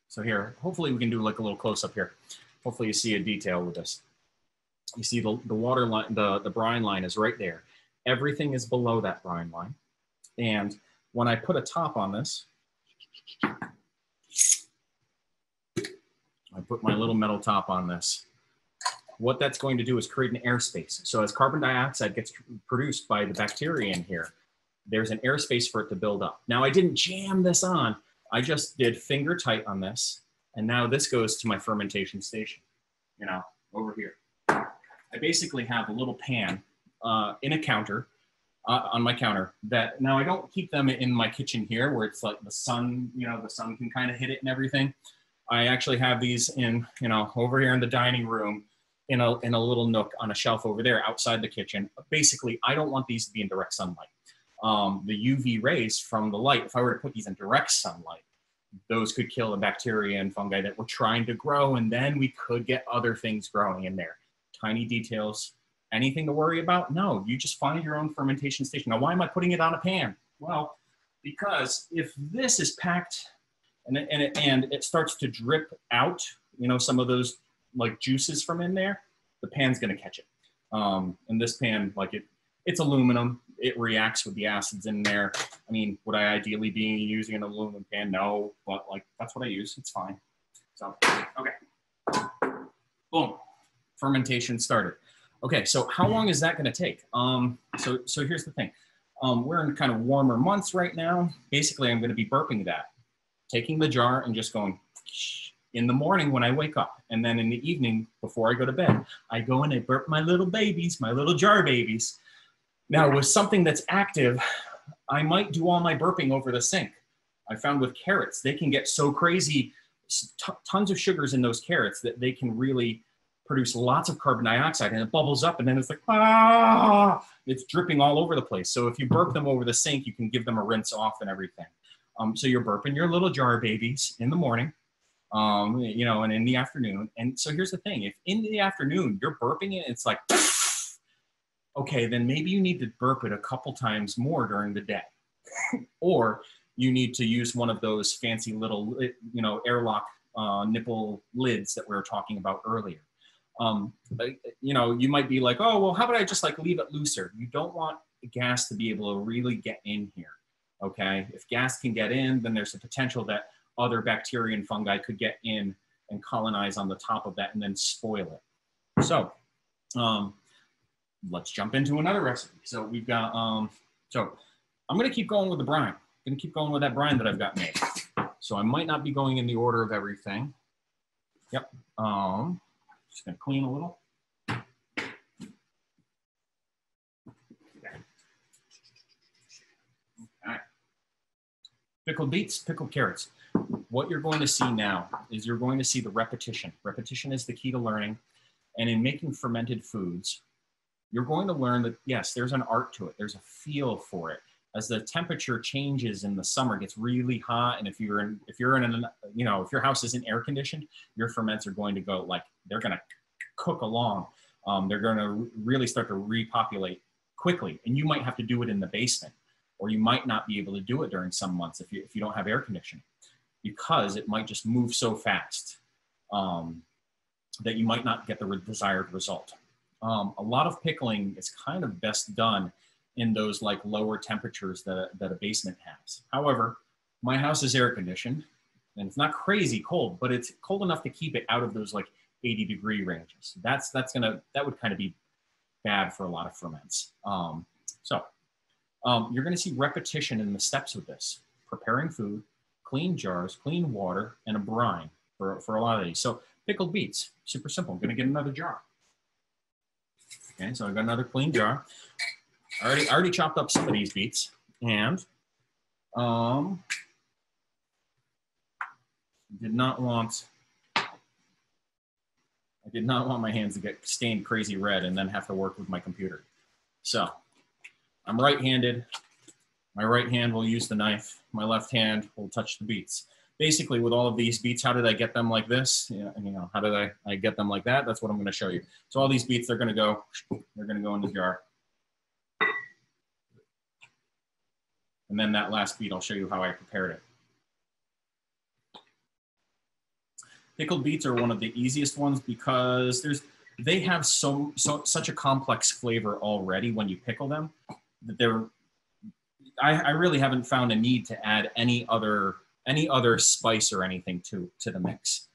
So here, hopefully we can do like a little close up here. Hopefully you see a detail with this. You see the, the water line, the, the brine line is right there. Everything is below that brine line. And when I put a top on this, I put my little metal top on this. What that's going to do is create an airspace. So as carbon dioxide gets produced by the bacteria in here, there's an airspace for it to build up. Now I didn't jam this on. I just did finger tight on this. And now this goes to my fermentation station, you know, over here. I basically have a little pan uh, in a counter uh, on my counter that now I don't keep them in my kitchen here where it's like the sun, you know, the sun can kind of hit it and everything. I actually have these in, you know, over here in the dining room in a, in a little nook on a shelf over there outside the kitchen. Basically, I don't want these to be in direct sunlight. Um, the UV rays from the light, if I were to put these in direct sunlight, those could kill the bacteria and fungi that we're trying to grow, and then we could get other things growing in there. Tiny details, anything to worry about? No, you just find your own fermentation station. Now, why am I putting it on a pan? Well, because if this is packed and it, and it, and it starts to drip out, you know, some of those like juices from in there, the pan's gonna catch it. Um, and this pan, like it, it's aluminum. It reacts with the acids in there. I mean, would I ideally be using an aluminum pan? No, but like that's what I use. It's fine. So, okay. Boom. Fermentation started. Okay, so how long is that going to take? Um, so, so here's the thing. Um, we're in kind of warmer months right now. Basically, I'm going to be burping that, taking the jar and just going in the morning when I wake up. And then in the evening before I go to bed, I go and I burp my little babies, my little jar babies. Now, with something that's active, I might do all my burping over the sink. I found with carrots, they can get so crazy, tons of sugars in those carrots that they can really produce lots of carbon dioxide and it bubbles up and then it's like, ah, it's dripping all over the place. So if you burp them over the sink, you can give them a rinse off and everything. Um, so you're burping your little jar babies in the morning, um, you know, and in the afternoon. And so here's the thing, if in the afternoon you're burping it, it's like, (laughs) okay, then maybe you need to burp it a couple times more during the day. (laughs) or you need to use one of those fancy little, you know, airlock uh, nipple lids that we were talking about earlier um, you know, you might be like, oh, well, how about I just like leave it looser? You don't want gas to be able to really get in here. Okay. If gas can get in, then there's a potential that other bacteria and fungi could get in and colonize on the top of that and then spoil it. So um, let's jump into another recipe. So we've got, um, so I'm going to keep going with the brine. I'm going to keep going with that brine that I've got made. So I might not be going in the order of everything. Yep. Um, just gonna clean a little. Pickled beets, pickled carrots. What you're going to see now is you're going to see the repetition. Repetition is the key to learning. And in making fermented foods, you're going to learn that yes, there's an art to it. There's a feel for it. As the temperature changes in the summer, gets really hot, and if you're in, if you're in an, you know, if your house isn't air conditioned, your ferments are going to go like they're going to cook along. Um, they're going to really start to repopulate quickly, and you might have to do it in the basement, or you might not be able to do it during some months if you if you don't have air conditioning, because it might just move so fast um, that you might not get the desired result. Um, a lot of pickling is kind of best done in those like lower temperatures that, that a basement has. However, my house is air conditioned and it's not crazy cold, but it's cold enough to keep it out of those like 80 degree ranges. That's that's gonna that would kind of be bad for a lot of ferments. Um, so um, you're gonna see repetition in the steps of this: preparing food, clean jars, clean water, and a brine for, for a lot of these. So pickled beets, super simple. I'm gonna get another jar. Okay, so I've got another clean jar. I already, I already chopped up some of these beets and um, did not want I did not want my hands to get stained crazy red and then have to work with my computer. So I'm right-handed. My right hand will use the knife. My left hand will touch the beets. Basically, with all of these beets, how did I get them like this? You know, you know how did I, I get them like that? That's what I'm going to show you. So all these beets, they're going to go, they're going to go in the jar. And then that last beet, I'll show you how I prepared it. Pickled beets are one of the easiest ones because there's they have so, so such a complex flavor already when you pickle them that they're I, I really haven't found a need to add any other any other spice or anything to to the mix.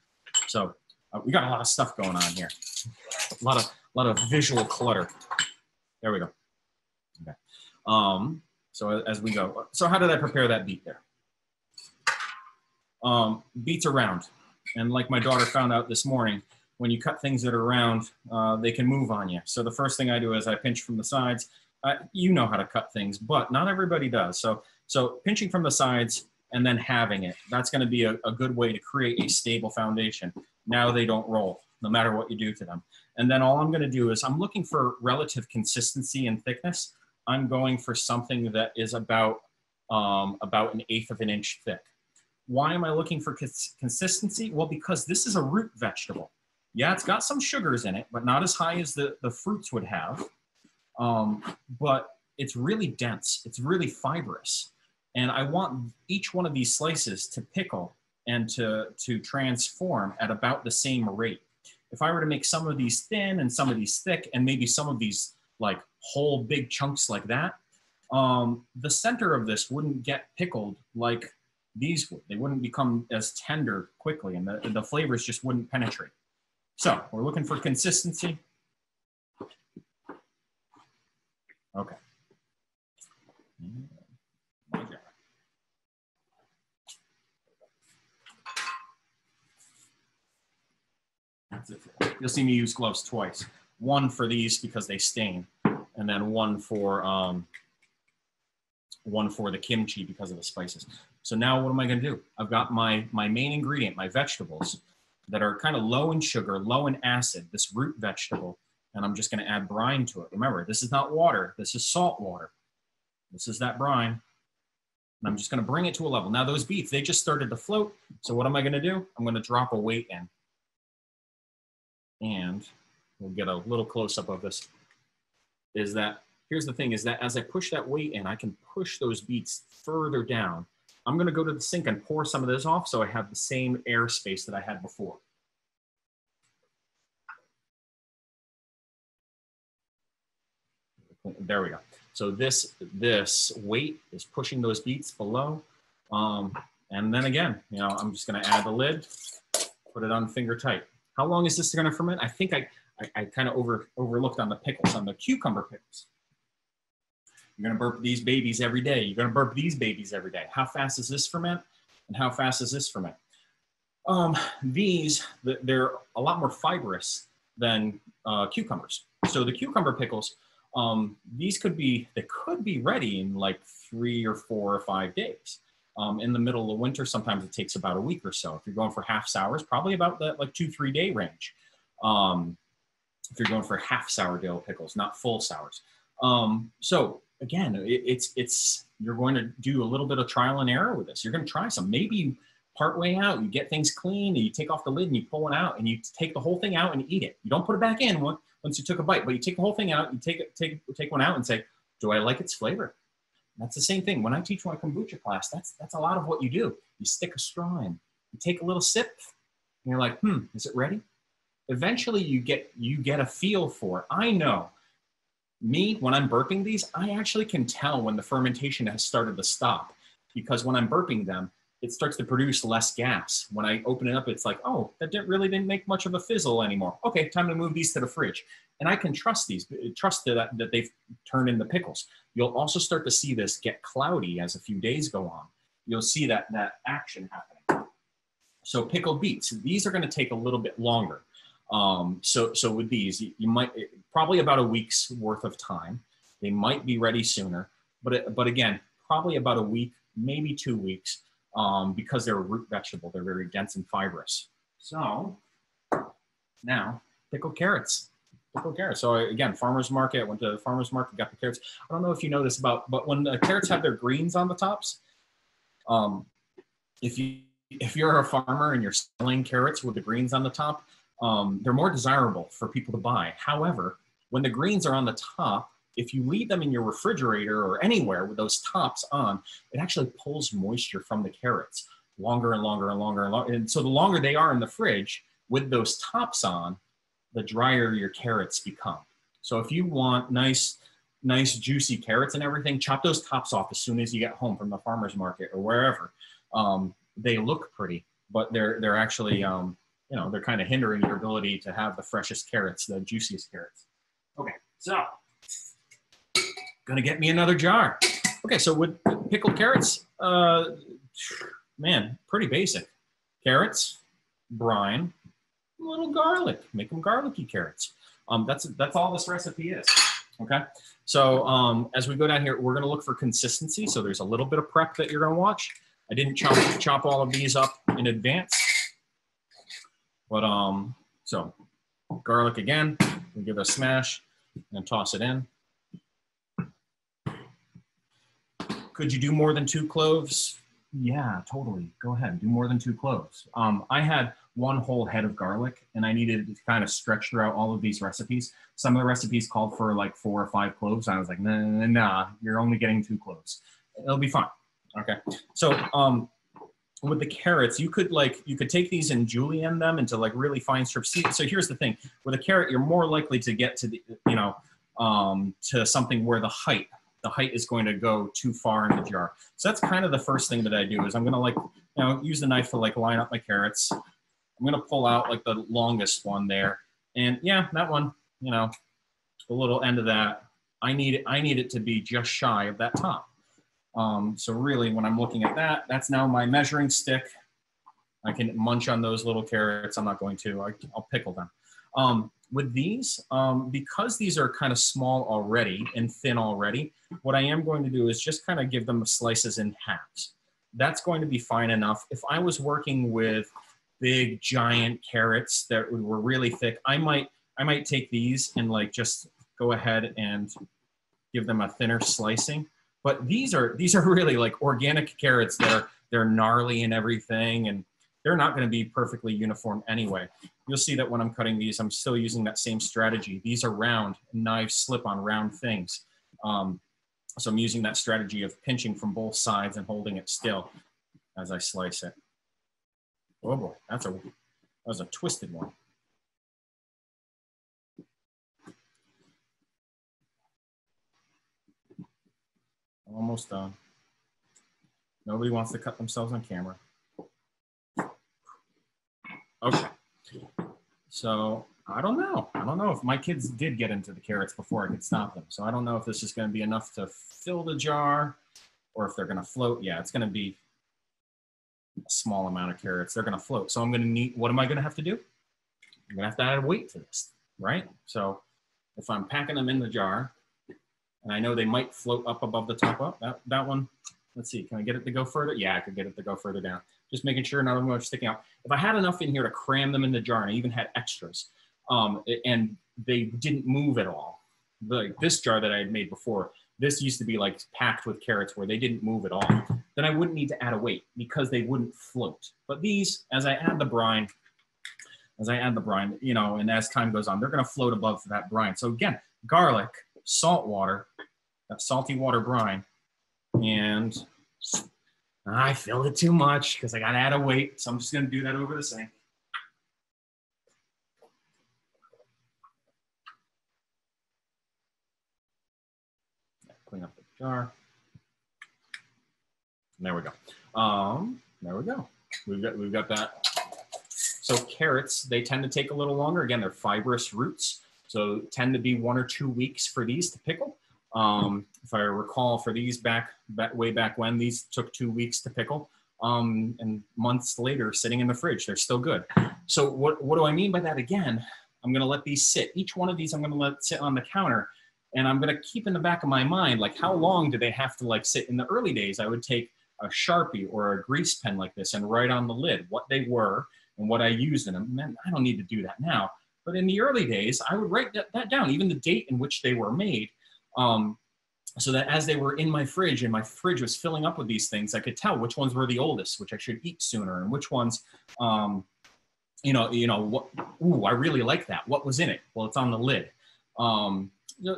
So uh, we got a lot of stuff going on here. A lot of a lot of visual clutter. There we go. Okay. Um, so as we go, so how did I prepare that beet there? Um, beets are round. And like my daughter found out this morning, when you cut things that are round, uh, they can move on you. So the first thing I do is I pinch from the sides. You know how to cut things, but not everybody does. So, so pinching from the sides and then having it, that's going to be a, a good way to create a stable foundation. Now they don't roll, no matter what you do to them. And then all I'm going to do is I'm looking for relative consistency and thickness. I'm going for something that is about um, about an eighth of an inch thick. Why am I looking for cons consistency? Well, because this is a root vegetable. Yeah, it's got some sugars in it, but not as high as the, the fruits would have. Um, but it's really dense. It's really fibrous. And I want each one of these slices to pickle and to, to transform at about the same rate. If I were to make some of these thin and some of these thick and maybe some of these like whole big chunks like that, um, the center of this wouldn't get pickled like these would. They wouldn't become as tender quickly and the, the flavors just wouldn't penetrate. So we're looking for consistency. Okay. You'll see me use gloves twice. One for these because they stain, and then one for um, one for the kimchi because of the spices. So now what am I gonna do? I've got my, my main ingredient, my vegetables that are kind of low in sugar, low in acid, this root vegetable, and I'm just gonna add brine to it. Remember, this is not water, this is salt water. This is that brine. And I'm just gonna bring it to a level. Now those beets, they just started to float. So what am I gonna do? I'm gonna drop a weight in. And we'll get a little close up of this, is that here's the thing is that as I push that weight in, I can push those beets further down. I'm gonna go to the sink and pour some of this off so I have the same air space that I had before. There we go. So this, this weight is pushing those beets below. Um, and then again, you know, I'm just gonna add the lid, put it on finger tight. How long is this gonna ferment? I think I, I, I kind of over, overlooked on the pickles, on the cucumber pickles. You're to burp these babies every day. You're to burp these babies every day. How fast is this ferment? And how fast is this ferment? Um, these, they're a lot more fibrous than uh, cucumbers. So the cucumber pickles, um, these could be, they could be ready in like three or four or five days. Um, in the middle of winter, sometimes it takes about a week or so. If you're going for half sours, probably about that like two, three day range. Um, if you're going for half sourdough pickles, not full sours. Um, so again, it, it's it's you're going to do a little bit of trial and error with this. You're going to try some. Maybe part way out, you get things clean, and you take off the lid and you pull it out, and you take the whole thing out and eat it. You don't put it back in once once you took a bite, but you take the whole thing out. You take it, take take one out and say, "Do I like its flavor?" That's the same thing. When I teach my kombucha class, that's that's a lot of what you do. You stick a straw in, you take a little sip, and you're like, "Hmm, is it ready?" Eventually, you get you get a feel for. I know me, when I'm burping these, I actually can tell when the fermentation has started to stop because when I'm burping them, it starts to produce less gas. When I open it up, it's like, oh, that didn't really didn't make much of a fizzle anymore. Okay, time to move these to the fridge. And I can trust these, trust that, that they've turned into pickles. You'll also start to see this get cloudy as a few days go on. You'll see that, that action happening. So pickled beets, these are gonna take a little bit longer. Um, so, so with these, you, might probably about a week's worth of time. They might be ready sooner, but it, but again, probably about a week, maybe two weeks, um, because they're a root vegetable. They're very dense and fibrous. So now pickled carrots. Pickled carrots. So again, farmer's market. Went to the farmer's market, got the carrots. I don't know if you know this about, but when the carrots have their greens on the tops, um, if you if you're a farmer and you're selling carrots with the greens on the top, um, they're more desirable for people to buy. However, when the greens are on the top, if you leave them in your refrigerator or anywhere with those tops on, it actually pulls moisture from the carrots longer and longer and longer and longer. And so the longer they are in the fridge with those tops on, the drier your carrots become. So if you want nice, nice juicy carrots and everything, chop those tops off as soon as you get home from the farmer's market or wherever. Um, they look pretty, but they're they're actually um, you know they're kind of hindering your ability to have the freshest carrots, the juiciest carrots. Okay, so gonna get me another jar. Okay, so with pickled carrots, uh, man, pretty basic. Carrots, brine, a little garlic. Make them garlicky carrots. Um, that's that's all this recipe is. Okay. So um, as we go down here, we're going to look for consistency. So there's a little bit of prep that you're going to watch. I didn't chop chop all of these up in advance, but um, so garlic again. We give it a smash and toss it in. Could you do more than two cloves? Yeah, totally. Go ahead. Do more than two cloves. Um, I had one whole head of garlic and I needed to kind of stretch throughout all of these recipes. Some of the recipes called for like four or five cloves. I was like, nah, nah, nah, you're only getting two cloves. It'll be fine. Okay. So um, with the carrots, you could like, you could take these and julienne them into like really fine strips. So here's the thing with a carrot, you're more likely to get to the, you know, um, to something where the height the height is going to go too far in the jar. So that's kind of the first thing that I do is I'm to like, you know, use the knife to like line up my carrots. I'm to pull out like the longest one there. And yeah, that one, you know, the little end of that, I need I need it to be just shy of that top. Um, so really when I'm looking at that, that's now my measuring stick. I can munch on those little carrots. I'm not going to, I, will pickle them. Um, with these, um, because these are kind of small already and thin already, what I am going to do is just kind of give them slices in halves. That's going to be fine enough. If I was working with big giant carrots that were really thick, I might I might take these and like just go ahead and give them a thinner slicing. But these are these are (laughs) really like organic carrots that are they're gnarly and everything and they're not going to be perfectly uniform anyway. You'll see that when I'm cutting these, I'm still using that same strategy. These are round, knives slip on round things. Um, so I'm using that strategy of pinching from both sides and holding it still as I slice it. Oh boy, that's a, that was a twisted one. Almost done. Nobody wants to cut themselves on camera. Okay. So I don't know. I don't know if my kids did get into the carrots before I could stop them. So I don't know if this is going to be enough to fill the jar or if they're going to float. Yeah, it's going to be a small amount of carrots. They're going to float. So I'm going to need, what am I going to have to do? I'm going to have to add weight to this, right? So if I'm packing them in the jar and I know they might float up above the top up, that, that one, let's see, can I get it to go further? Yeah, I could get it to go further down just making sure none of them are sticking out. If I had enough in here to cram them in the jar, and I even had extras, um, and they didn't move at all, like this jar that I had made before, this used to be like packed with carrots where they didn't move at all, then I wouldn't need to add a weight because they wouldn't float. But these, as I add the brine, as I add the brine, you know, and as time goes on, they're going to float above that brine. So again, garlic, salt water, salty water brine, and I filled it too much because I got to add a weight. So I'm just going to do that over the sink. Clean up the jar. There we go. Um, there we go. We've got, we've got that. So carrots, they tend to take a little longer. Again, they're fibrous roots. So tend to be one or two weeks for these to pickle. Um, if I recall, for these back, back way back when, these took two weeks to pickle. Um, and months later, sitting in the fridge, they're still good. So what, what do I mean by that again? I'm gonna let these sit. Each one of these I'm gonna let sit on the counter and I'm gonna keep in the back of my mind, like how long do they have to like sit? In the early days, I would take a Sharpie or a grease pen like this and write on the lid what they were and what I used in them. Man, I don't need to do that now. But in the early days, I would write that, that down, even the date in which they were made. Um, so that as they were in my fridge and my fridge was filling up with these things, I could tell which ones were the oldest, which I should eat sooner, and which ones, um, you know, you know, what, ooh, I really like that. What was in it? Well, it's on the lid. Um,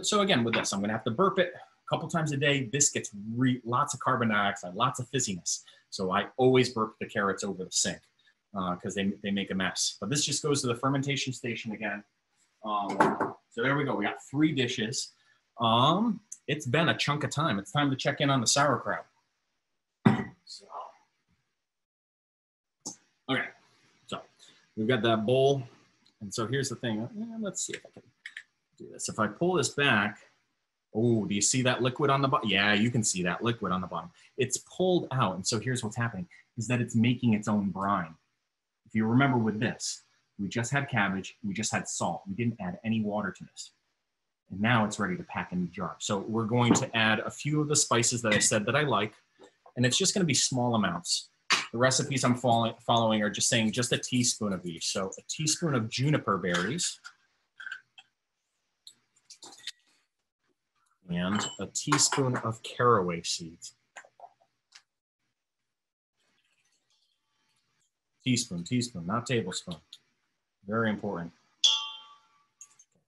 so again, with this, I'm gonna have to burp it a couple times a day. This gets re- lots of carbon dioxide, lots of fizziness. So I always burp the carrots over the sink because uh, they, they make a mess. But this just goes to the fermentation station again. Um, so there we go. We got three dishes. Um, it's been a chunk of time. It's time to check in on the sauerkraut. So, okay, so we've got that bowl. And so here's the thing. Let's see if I can do this. If I pull this back, oh, do you see that liquid on the bottom? Yeah, you can see that liquid on the bottom. It's pulled out. And so here's what's happening is that it's making its own brine. If you remember with this, we just had cabbage, we just had salt. We didn't add any water to this. And now it's ready to pack in the jar. So we're going to add a few of the spices that I said that I like, and it's just gonna be small amounts. The recipes I'm following are just saying just a teaspoon of each. So a teaspoon of juniper berries, and a teaspoon of caraway seeds. Teaspoon, teaspoon, not tablespoon. Very important.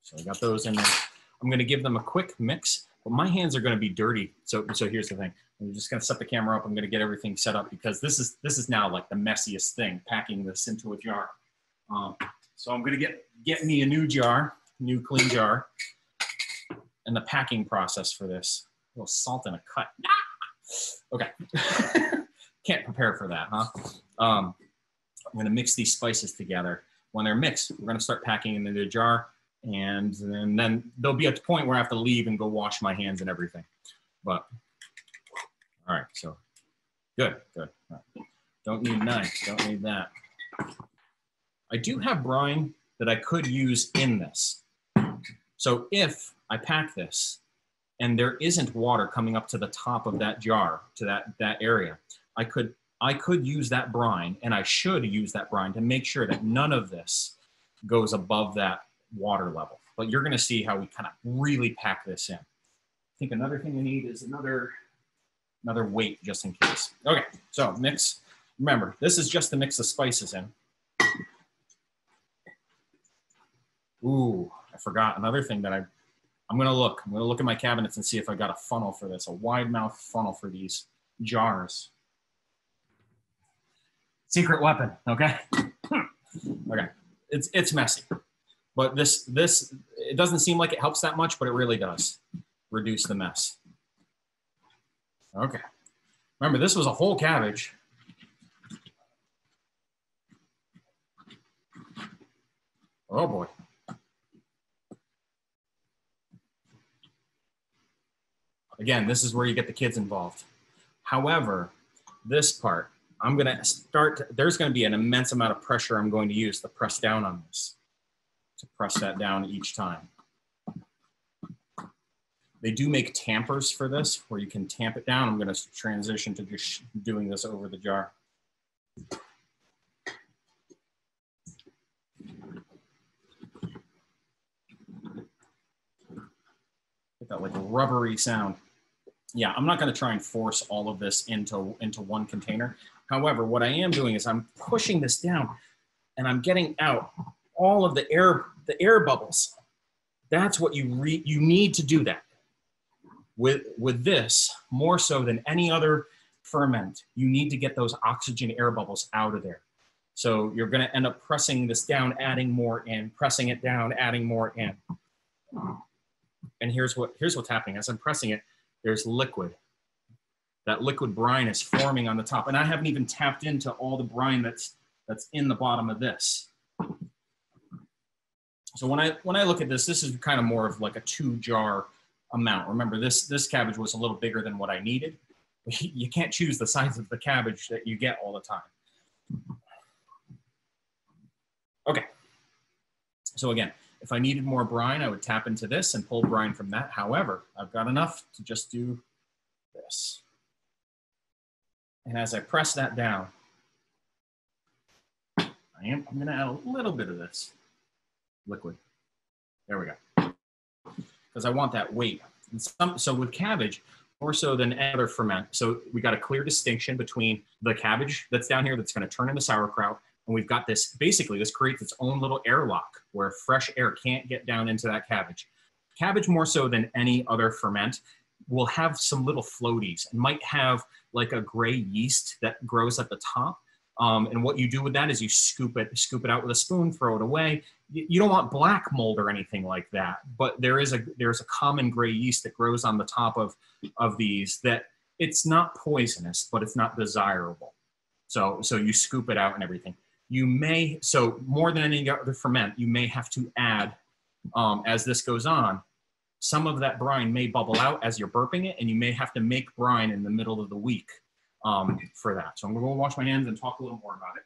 So I got those in there. I'm gonna give them a quick mix, but my hands are gonna be dirty. So, so here's the thing. I'm just gonna set the camera up. I'm gonna get everything set up because this is this is now like the messiest thing, packing this into a jar. Um, so I'm gonna get get me a new jar, new clean jar and the packing process for this. A little salt and a cut. (laughs) Okay. (laughs) Can't prepare for that, huh? Um, I'm gonna mix these spices together. When they're mixed, we're gonna start packing them into a jar and, then there'll be a point where I have to leave and go wash my hands and everything. But, all right, so good, good. Right. Don't need knife, don't need that. I do have brine that I could use in this. So if I pack this and there isn't water coming up to the top of that jar, to that, that area, I could, I could use that brine and I should use that brine to make sure that none of this goes above that water level. But you're gonna see how we kind of really pack this in. I think another thing we need is another, another weight just in case. Okay, so mix. Remember, this is just to mix the spices in. Ooh, I forgot another thing that I I'm gonna look. I'm gonna look at my cabinets and see if I got a funnel for this, a wide mouth funnel for these jars. Secret weapon, okay? (clears throat) okay, it's it's messy, but this this it doesn't seem like it helps that much, but it really does reduce the mess. Okay, remember this was a whole cabbage. Oh boy. Again, this is where you get the kids involved. However, this part, I'm gonna start, there's gonna be an immense amount of pressure I'm going to use to press down on this, to press that down each time. They do make tampers for this where you can tamp it down. I'm gonna transition to just doing this over the jar. Get that like rubbery sound yeah, I'm not going to try and force all of this into, into one container. However, what I am doing is I'm pushing this down and I'm getting out all of the air, the air bubbles. That's what you re, you need to do that. With, with this, more so than any other ferment, you need to get those oxygen air bubbles out of there. So you're going to end up pressing this down, adding more in, pressing it down, adding more in. And here's what here's what's happening as I'm pressing it there's liquid. That liquid brine is forming on the top. And I haven't even tapped into all the brine that's, that's in the bottom of this. So when I, when I look at this, this is kind of more of like a two jar amount. Remember this, this cabbage was a little bigger than what I needed. (laughs) You can't choose the size of the cabbage that you get all the time. Okay. So again, if I needed more brine, I would tap into this and pull brine from that. However, I've got enough to just do this. And as I press that down, I am, I'm gonna add a little bit of this liquid. There we go. Because I want that weight. And some, so with cabbage, more so than any other ferment. So we got a clear distinction between the cabbage that's down here that's gonna turn into sauerkraut and we've got this, basically this creates its own little airlock where fresh air can't get down into that cabbage. cabbage more so than any other ferment will have some little floaties and might have like a gray yeast that grows at the top. Um, and what you do with that is you scoop it, scoop it out with a spoon, throw it away. You don't want black mold or anything like that, but there is a there's a common gray yeast that grows on the top of of these that it's not poisonous, but it's not desirable. So so you scoop it out and everything. You may so more than any other ferment, you may have to add um, as this goes on some of that brine may bubble out as you're burping it, and you may have to make brine in the middle of the week um, for that. So I'm gonna go wash my hands and talk a little more about it.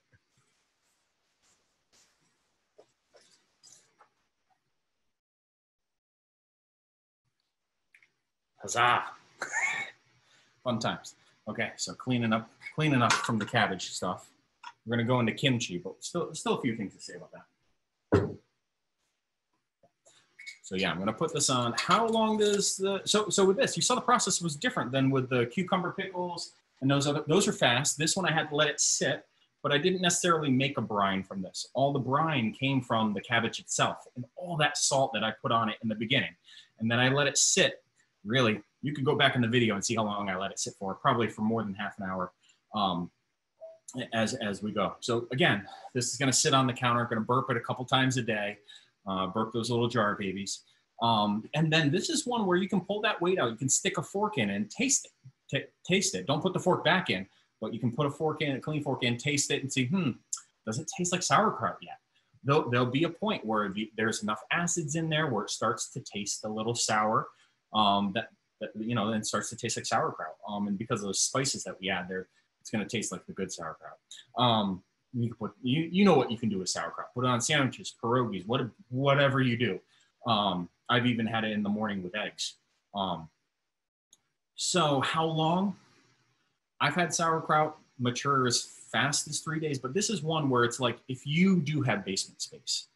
Huzzah! (laughs) Fun times. Okay, so cleaning up, cleaning up from the cabbage stuff. We're gonna go into kimchi, but still, still a few things to say about that. So yeah, I'm gonna put this on. How long does the, so, so with this, you saw the process was different than with the cucumber pickles and those other, those are fast. This one I had to let it sit, but I didn't necessarily make a brine from this. All the brine came from the cabbage itself and all that salt that I put on it in the beginning. And then I let it sit, really, you can go back in the video and see how long I let it sit for, probably for more than half an hour um, as, as we go. So again, this is gonna sit on the counter, gonna burp it a couple times a day uh, burp those little jar babies. Um, and then this is one where you can pull that weight out. You can stick a fork in and taste it. T taste it. Don't put the fork back in, but you can put a fork in, a clean fork in, taste it, and see, hmm, does it taste like sauerkraut yet? There'll, there'll be a point where the, there's enough acids in there where it starts to taste a little sour. Um, that, that you know, then starts to taste like sauerkraut. Um, and because of those spices that we add there, it's going to taste like the good sauerkraut. Um, you can put you, you know what you can do with sauerkraut put it on sandwiches pierogies what, whatever you do um, i've even had it in the morning with eggs um, so how long i've had sauerkraut mature as fast as three days but this is one where it's like if you do have basement space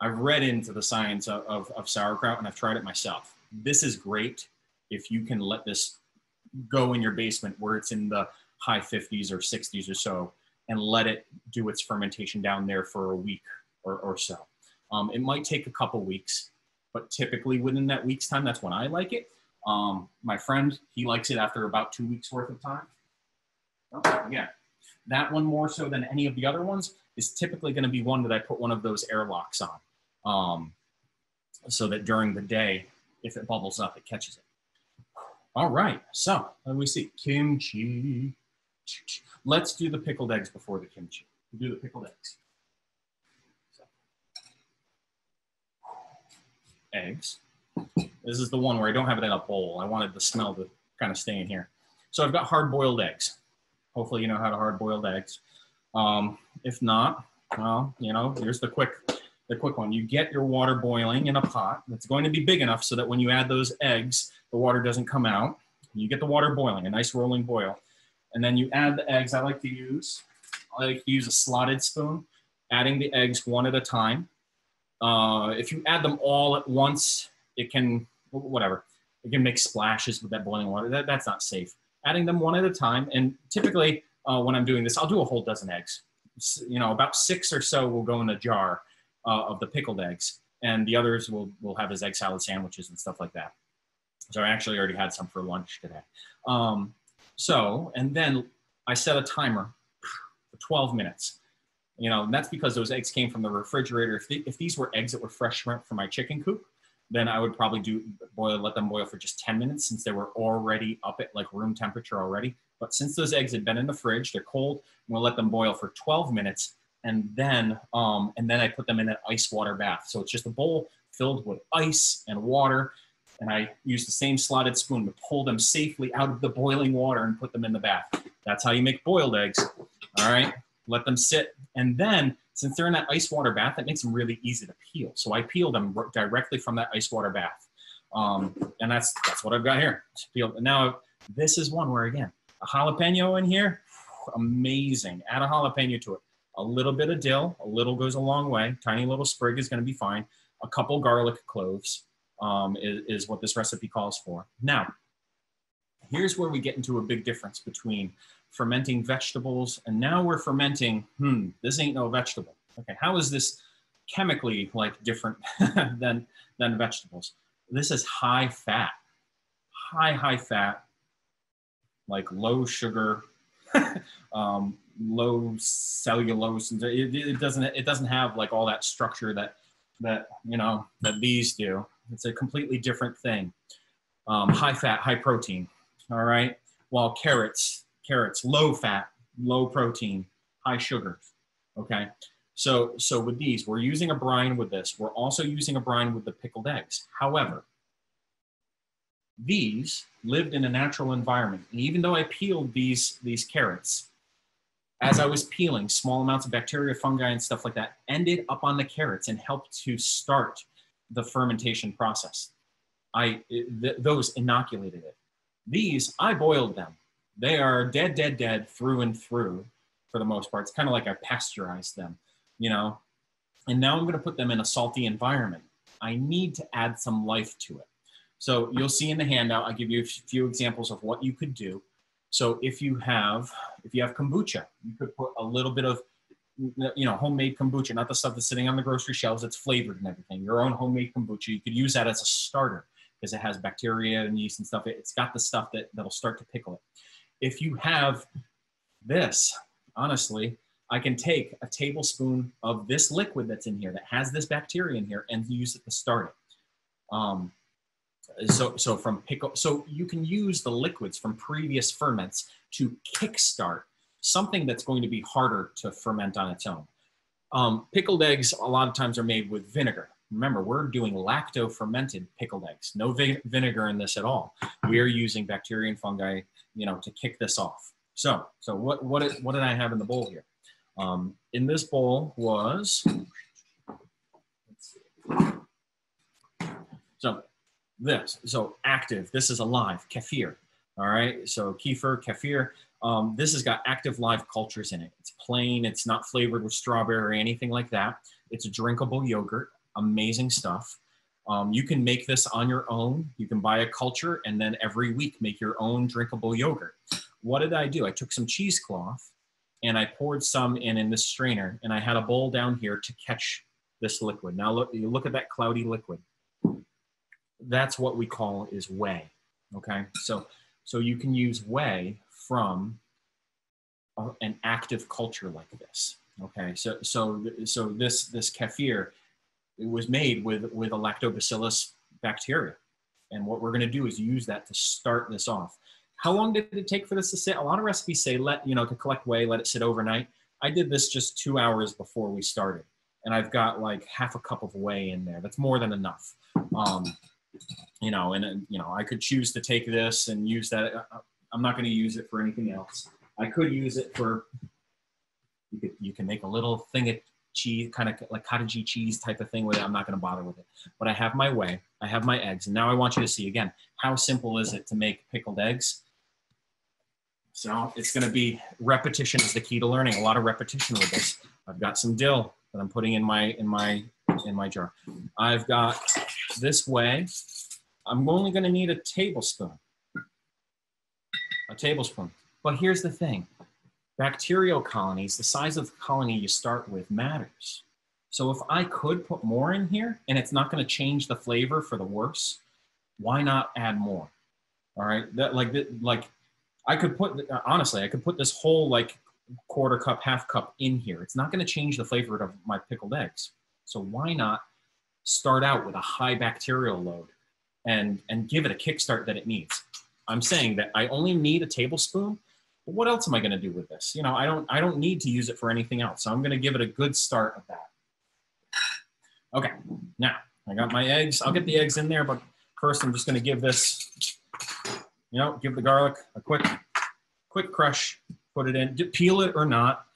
i've read into the science of, of, of sauerkraut and i've tried it myself this is great if you can let this go in your basement where it's in the high 50s or 60s or so and let it do its fermentation down there for a week or, or so. Um, it might take a couple weeks, but typically within that week's time, that's when I like it. Um, my friend, he likes it after about two weeks worth of time. Okay, again, that one more so than any of the other ones is typically going to be one that I put one of those airlocks on, um, so that during the day, if it bubbles up, it catches it. All right, so let me see kimchi. Let's do the pickled eggs before the kimchi. We'll do the pickled eggs. So. Eggs. This is the one where I don't have it in a bowl. I wanted the smell to kind of stay in here. So I've got hard-boiled eggs. Hopefully you know how to hard-boiled eggs. Um, if not, well, you know, here's the quick, the quick one. You get your water boiling in a pot that's going to be big enough so that when you add those eggs, the water doesn't come out. You get the water boiling, a nice rolling boil. And then you add the eggs. I like to use, I like to use a slotted spoon, adding the eggs one at a time. Uh, if you add them all at once, it can, whatever, it can make splashes with that boiling water. That, that's not safe. Adding them one at a time. And typically uh, when I'm doing this, I'll do a whole dozen eggs. You know, about six or so will go in a jar uh, of the pickled eggs. And the others will, will have as egg salad sandwiches and stuff like that. So I actually already had some for lunch today. Um, so, and then I set a timer for 12 minutes. You know, and that's because those eggs came from the refrigerator. If, if these were eggs that were fresh from my chicken coop, then I would probably do boil, let them boil for just 10 minutes since they were already up at like room temperature already. But since those eggs had been in the fridge, they're cold, we'll let them boil for 12 minutes. And then, um, and then I put them in an ice water bath. So it's just a bowl filled with ice and water and I use the same slotted spoon to pull them safely out of the boiling water and put them in the bath. That's how you make boiled eggs. All right, let them sit. And then, since they're in that ice water bath, that makes them really easy to peel. So I peel them directly from that ice water bath. Um, and that's that's what I've got here. Peeled. Now, this is one where, again, a jalapeno in here, amazing. Add a jalapeno to it. A little bit of dill, a little goes a long way. Tiny little sprig is going to be fine. A couple garlic cloves um, is, is what this recipe calls for. Now, here's where we get into a big difference between fermenting vegetables and now we're fermenting, hmm, this ain't no vegetable. Okay, how is this, chemically like different (laughs) than, than vegetables. This is high fat, high, high fat, like low sugar, (laughs) um, low cellulose. It, it doesn't, it doesn't have like all that structure that, that, you know, that these do. It's a completely different thing. Um, high fat, high protein. All right. While carrots, carrots, low fat, low protein, high sugars. Okay. So, so with these, we're using a brine with this. We're also using a brine with the pickled eggs. However, these lived in a natural environment. And even though I peeled these, these carrots, as I was peeling, small amounts of bacteria, fungi, and stuff like that ended up on the carrots and helped to start the fermentation process. I th- those inoculated it. These I boiled them. They are dead, dead, dead through and through for the most part. It's kind of like I pasteurized them, you know. And now I'm going to put them in a salty environment. I need to add some life to it. So you'll see in the handout, I give you a few examples of what you could do. So if you have, if you have kombucha, you could put a little bit of, you know, homemade kombucha, not the stuff that's sitting on the grocery shelves. It's flavored and everything. Your own homemade kombucha. You could use that as a starter because it has bacteria and yeast and stuff. It's got the stuff that that'll start to pickle it. If you have this, honestly, I can take a tablespoon of this liquid that's in here that has this bacteria in here and use it to start it. Um, so, so from pickle, so you can use the liquids from previous ferments to kickstart something that's going to be harder to ferment on its own. Um, pickled eggs a lot of times are made with vinegar. Remember, we're doing lacto fermented pickled eggs. No vi vinegar in this at all. We are using bacteria and fungi, you know, to kick this off. So, so what what is, what did I have in the bowl here? Um, in this bowl was, so this, so active, this is alive, kefir, all right? So kefir, kefir, um, this has got active live cultures in it. It's plain, it's not flavored with strawberry or anything like that. It's a drinkable yogurt, amazing stuff. Um, you can make this on your own. You can buy a culture and then every week make your own drinkable yogurt. What did I do? I took some cheesecloth and I poured some in in this strainer and I had a bowl down here to catch this liquid. Now look, you look at that cloudy liquid. That's what we call is whey. Okay, so so you can use whey from an active culture like this. Okay, so so so this this kefir it was made with with a lactobacillus bacteria, and what we're going to do is use that to start this off. How long did it take for this to sit? A lot of recipes say let, you know, to collect whey, let it sit overnight. I did this just two hours before we started. And I've got like half a cup of whey in there. That's more than enough. Um, you know, and, you know, I could choose to take this and use that. Uh, uh, I'm not going to use it for anything else. I could use it for, you, could, you can make a little thing cheese, kind of like cottage cheese type of thing with it. I'm not going to bother with it. But I have my whey, I have my eggs. And now I want you to see again, how simple is it to make pickled eggs? So it's going to be repetition is the key to learning. A lot of repetition with this. I've got some dill that I'm putting in my in my in my jar. I've got this whey. I'm only going to need a tablespoon. A tablespoon. But here's the thing. Bacterial colonies, the size of the colony you start with matters. So if I could put more in here and it's not going to change the flavor for the worse, why not add more? All right, that like like I could put honestly, I could put this whole like quarter cup, half cup in here. It's not going to change the flavor of my pickled eggs. So why not start out with a high bacterial load and and give it a kickstart that it needs? I'm saying that I only need a tablespoon. But what else am I going to do with this? You know, I don't I don't need to use it for anything else. So I'm going to give it a good start of that. (sighs) Okay, now I got my eggs. I'll get the eggs in there, but first I'm just going to give this you know, give the garlic a quick, quick crush, put it in, peel it or not.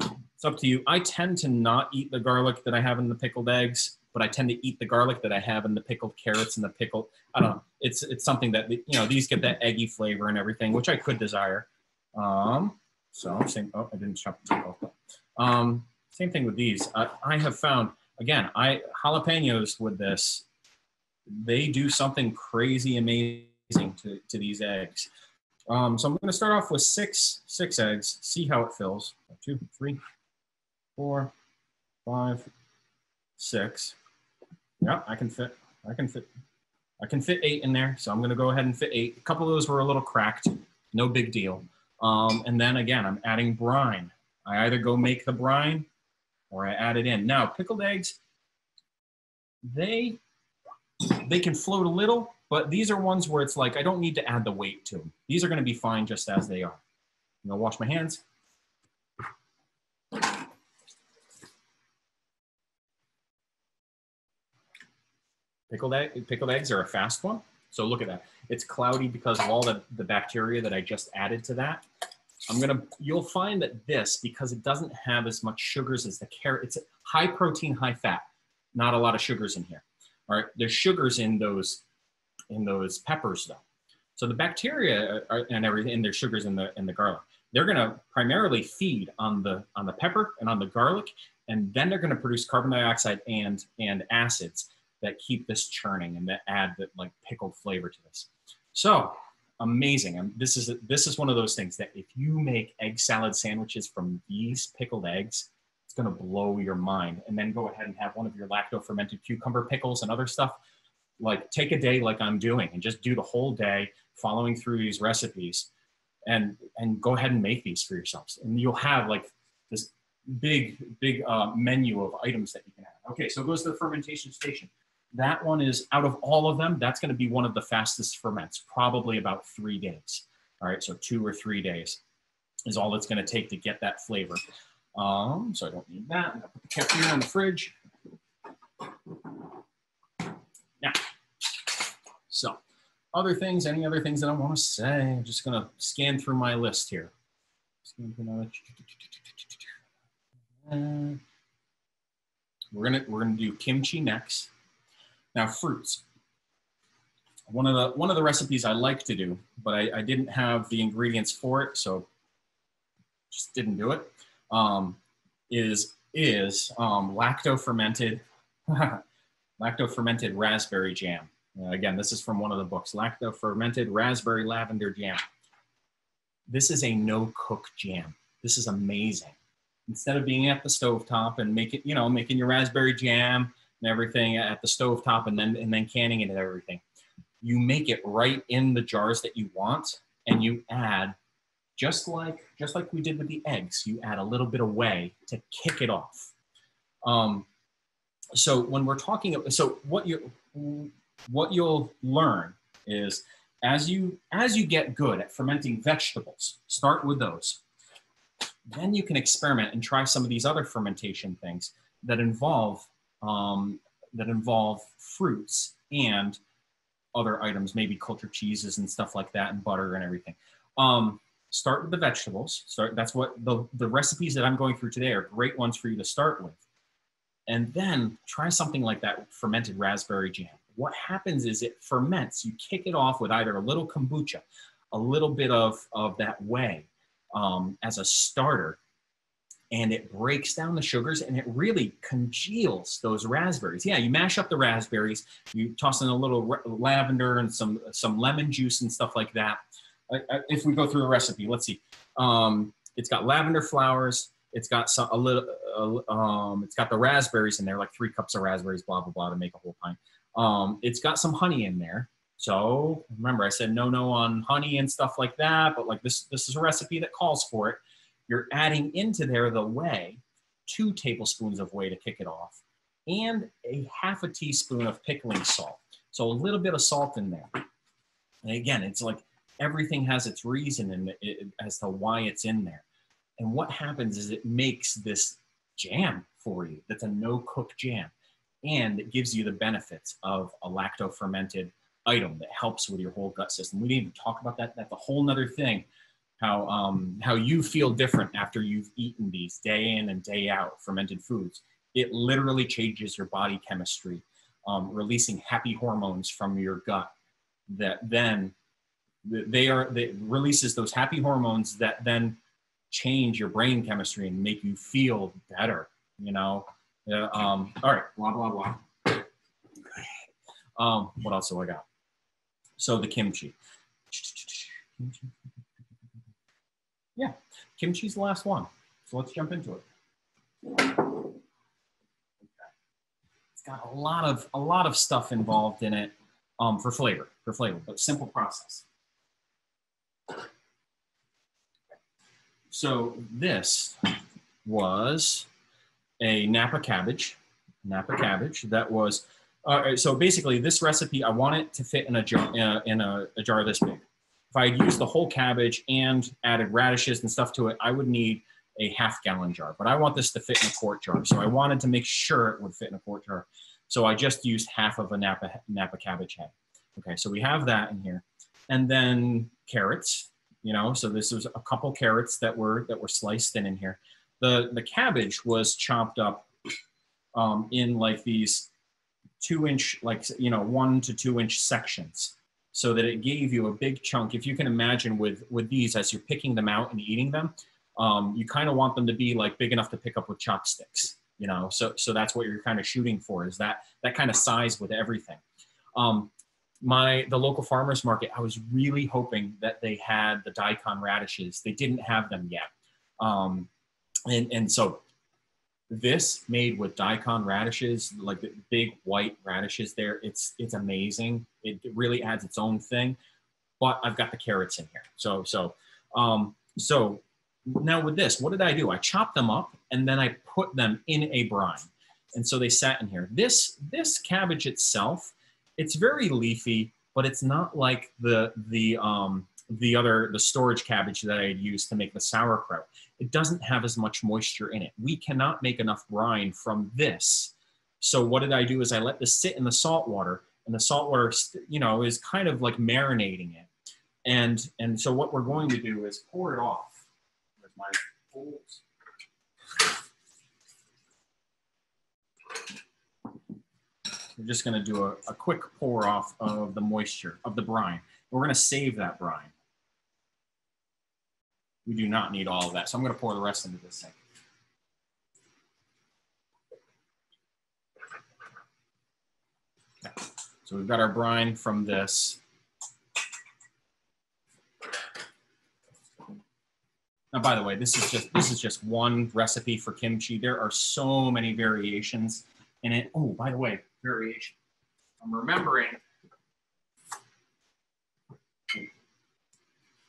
It's up to you. I tend to not eat the garlic that I have in the pickled eggs, but I tend to eat the garlic that I have in the pickled carrots and the pickled, I don't know. It's, it's something that, you know, these get that eggy flavor and everything, which I could desire. Um, so same, oh, I didn't chop the off. Um, same thing with these. I, I have found, again, I jalapenos with this, they do something crazy amazing to, to these eggs. Um, so I'm going to start off with six, six eggs, see how it fills. Two, three, four, five, six. Yep, I can fit, I can fit, I can fit eight in there. So I'm gonna go ahead and fit eight. A couple of those were a little cracked, no big deal. Um, and then again, I'm adding brine. I either go make the brine or I add it in. Now, pickled eggs, they, they can float a little, but these are ones where it's like, I don't need to add the weight to them. These are gonna be fine just as they are. I'm gonna wash my hands. Pickled, egg, pickled eggs are a fast one. So look at that. It's cloudy because of all the, the bacteria that I just added to that. I'm gonna, you'll find that this, because it doesn't have as much sugars as the carrot, it's high protein, high fat, not a lot of sugars in here. All right, there's sugars in those, in those peppers though. So the bacteria are, and everything, and there's sugars in the, in the garlic. They're gonna primarily feed on the, on the pepper and on the garlic, and then they're gonna produce carbon dioxide and, and acids that keep this churning and that add that like pickled flavor to this. So amazing. And this is this is one of those things that if you make egg salad sandwiches from these pickled eggs, it's going to blow your mind. And then go ahead and have one of your lacto fermented cucumber pickles and other stuff. Like take a day like I'm doing and just do the whole day following through these recipes and and go ahead and make these for yourselves. And you'll have like this big big uh, menu of items that you can have. Okay, so it goes to the fermentation station. That one is out of all of them, that's going to be one of the fastest ferments, probably about three days. All right, so two or three days is all it's going to take to get that flavor. Um, so I don't need that. I'm going to put the in the fridge. Now, so other things, any other things that I want to say? I'm just going to scan through my list here. We're gonna we're gonna do kimchi next. Now fruits. One of the one of the recipes I like to do, but I, I didn't have the ingredients for it, so just didn't do it. Um, is is um, lacto fermented lacto (laughs) fermented raspberry jam. Uh, again, this is from one of the books, lacto fermented raspberry lavender jam. This is a no cook jam. This is amazing. Instead of being at the stove top and making, you know, making your raspberry jam, and everything at the stove top and then and then canning it and everything. You make it right in the jars that you want and you add just like just like we did with the eggs, you add a little bit of whey to kick it off. Um, so when we're talking, so what you what you'll learn is as you as you get good at fermenting vegetables, start with those. Then you can experiment and try some of these other fermentation things that involve um, that involve fruits and other items, maybe cultured cheeses and stuff like that, and butter and everything. Um, start with the vegetables. Start. That's what the the recipes that I'm going through today are great ones for you to start with, and then try something like that fermented raspberry jam. What happens is it ferments. You kick it off with either a little kombucha, a little bit of of that whey um, as a starter, and it breaks down the sugars and it really congeals those raspberries. Yeah, you mash up the raspberries, you toss in a little lavender and some some lemon juice and stuff like that. If we go through a recipe, let's see. Um, it's got lavender flowers. It's got some a little. Uh, um, it's got the raspberries in there, like three cups of raspberries, blah blah blah, to make a whole pint. Um, it's got some honey in there. So remember, I said no no on honey and stuff like that, but like this this is a recipe that calls for it. You're adding into there the whey, two tablespoons of whey to kick it off, and a half a teaspoon of pickling salt. So a little bit of salt in there. And again, it's like everything has its reason and as to why it's in there. And what happens is it makes this jam for you that's a no cook jam. And it gives you the benefits of a lacto fermented item that helps with your whole gut system. We didn't even talk about that. That's a whole nother thing how um, how you feel different after you've eaten these day in and day out fermented foods. It literally changes your body chemistry, um, releasing happy hormones from your gut that then they are that releases those happy hormones that then change your brain chemistry and make you feel better. You know. Uh, um, all right. Blah blah blah. Um, what else do I got? So the kimchi. Kimchi's the last one. So let's jump into it. It's got a lot of a lot of stuff involved in it um, for flavor, for flavor, but simple process. So this was a Napa cabbage, Napa cabbage that was, uh, so basically this recipe, I want it to fit in a jar, uh, in a, a jar this big. If I had used the whole cabbage and added radishes and stuff to it, I would need a half gallon jar, but I want this to fit in a quart jar. So I wanted to make sure it would fit in a quart jar. So I just used half of a Napa, Napa cabbage head. Okay, so we have that in here. And then carrots, you know, so this was a couple carrots that were that were sliced in in here. The the cabbage was chopped up um, in like these two inch, like you know, one to two inch sections, so that it gave you a big chunk. If you can imagine with with these, as you're picking them out and eating them, um, you kind of want them to be like big enough to pick up with chopsticks. You know, so so that's what you're kind of shooting for is that that kind of size with everything. Um, my the local farmers market i was really hoping that they had the daikon radishes they didn't have them yet um, and and so this made with daikon radishes like the big white radishes there it's it's amazing. It, really adds its own thing but i've got the carrots in here. So so um so now with this what did i do? I chopped them up and then i put them in a brine. And so they sat in here. This this cabbage itself it's very leafy, but it's not like the the um, the other the storage cabbage that I had used to make the sauerkraut. It doesn't have as much moisture in it. We cannot make enough brine from this. So what did I do is I let this sit in the salt water, and the salt water, you know, is kind of like marinating it. And and so what we're going to do is pour it off. My. We're just going to do a, a quick pour off of the moisture of the brine. We're going to save that brine. We do not need all of that. So I'm going to pour the rest into this thing. So we've got our brine from this. Now, by the way, this is just this is just one recipe for kimchi. There are so many variations in it. Oh, by the way, variation. I'm remembering,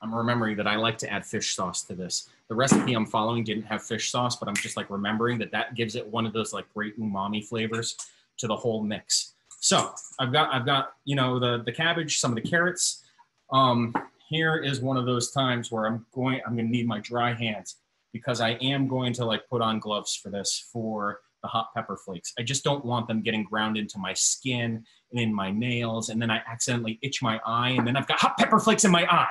I'm remembering that I like to add fish sauce to this. The recipe I'm following didn't have fish sauce, but I'm just like remembering that that gives it one of those like great umami flavors to the whole mix. So I've got, I've got, you know, the, the cabbage, some of the carrots. Um, here is one of those times where I'm going, I'm going to need my dry hands because I am going to like put on gloves for this for the hot pepper flakes. I just don't want them getting ground into my skin and in my nails, and then I accidentally itch my eye, and then I've got hot pepper flakes in my eye.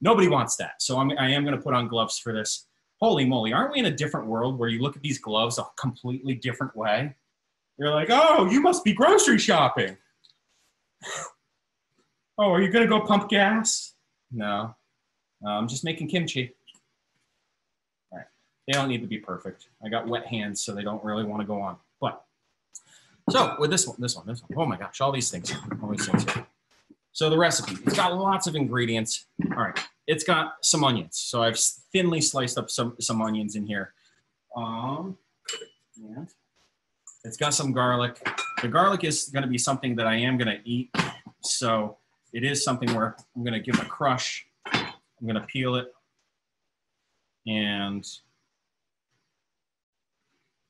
Nobody wants that. So I'm, I am going to put on gloves for this. Holy moly, aren't we in a different world where you look at these gloves a completely different way? You're like, oh, you must be grocery shopping. (sighs) oh, are you going to go pump gas? No, I'm just making kimchi. They don't need to be perfect. I got wet hands, so they don't really want to go on. But so with this one, this one, this one. Oh my gosh, all these things, all these things here. So the recipe, it's got lots of ingredients. All right, it's got some onions. So I've thinly sliced up some some onions in here. Um, it's got some garlic. The garlic is going to be something that I am going to eat. So it is something where I'm going to give it a crush. I'm going to peel it and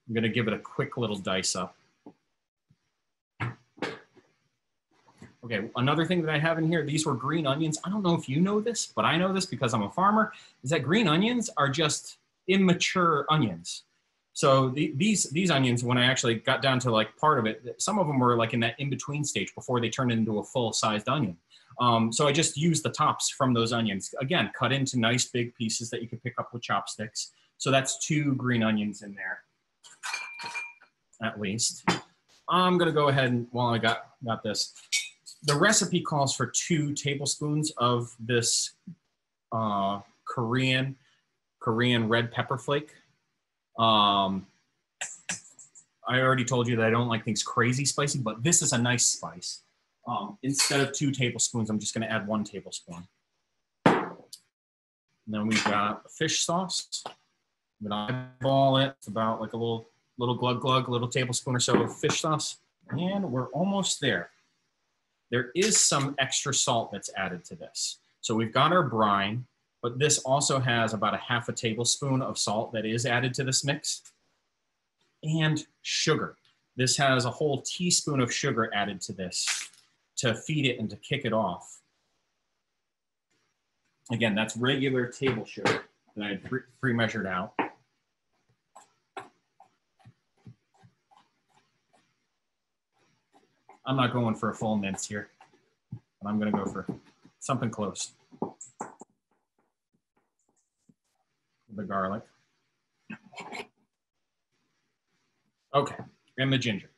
I'm gonna give it a quick little dice up. Okay, another thing that I have in here, these were green onions. I don't know if you know this, but I know this because I'm a farmer, is that green onions are just immature onions. So the, these, these onions, when I actually got down to like part of it, some of them were like in that in-between stage before they turned into a full-sized onion. Um, so I just used the tops from those onions. Again, cut into nice big pieces that you could pick up with chopsticks. So that's two green onions in there at least. I'm gonna go ahead and while I got got this, the recipe calls for two tablespoons of this uh, Korean Korean red pepper flake. Um, I already told you that I don't like things crazy spicy, but this is a nice spice. Um, instead of two tablespoons, I'm just gonna add one tablespoon. And then we've got fish sauce. I'm gonna eyeball it. It's about like a little little glug glug, a little tablespoon or so of fish sauce. And we're almost there. There is some extra salt that's added to this. So we've got our brine, but this also has about a half a tablespoon of salt that is added to this mix and sugar. This has a whole teaspoon of sugar added to this to feed it and to kick it off. Again, that's regular table sugar that I pre-measured out. I'm not going for a full mince here, but I'm gonna go for something close. The garlic. Okay, and the ginger.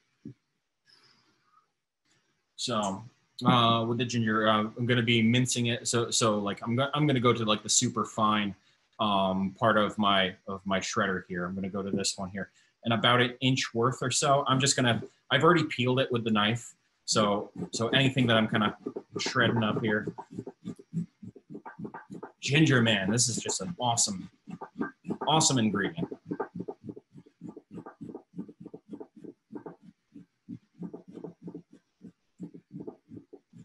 So uh, with the ginger, uh, I'm gonna be mincing it. So so like I'm gonna I'm gonna go to like the super fine um, part of my of my shredder here. I'm gonna go to this one here, and about an inch worth or so. I'm just gonna I've already peeled it with the knife. So so anything that I'm kind of shredding up here. Ginger man, this is just an awesome awesome ingredient. All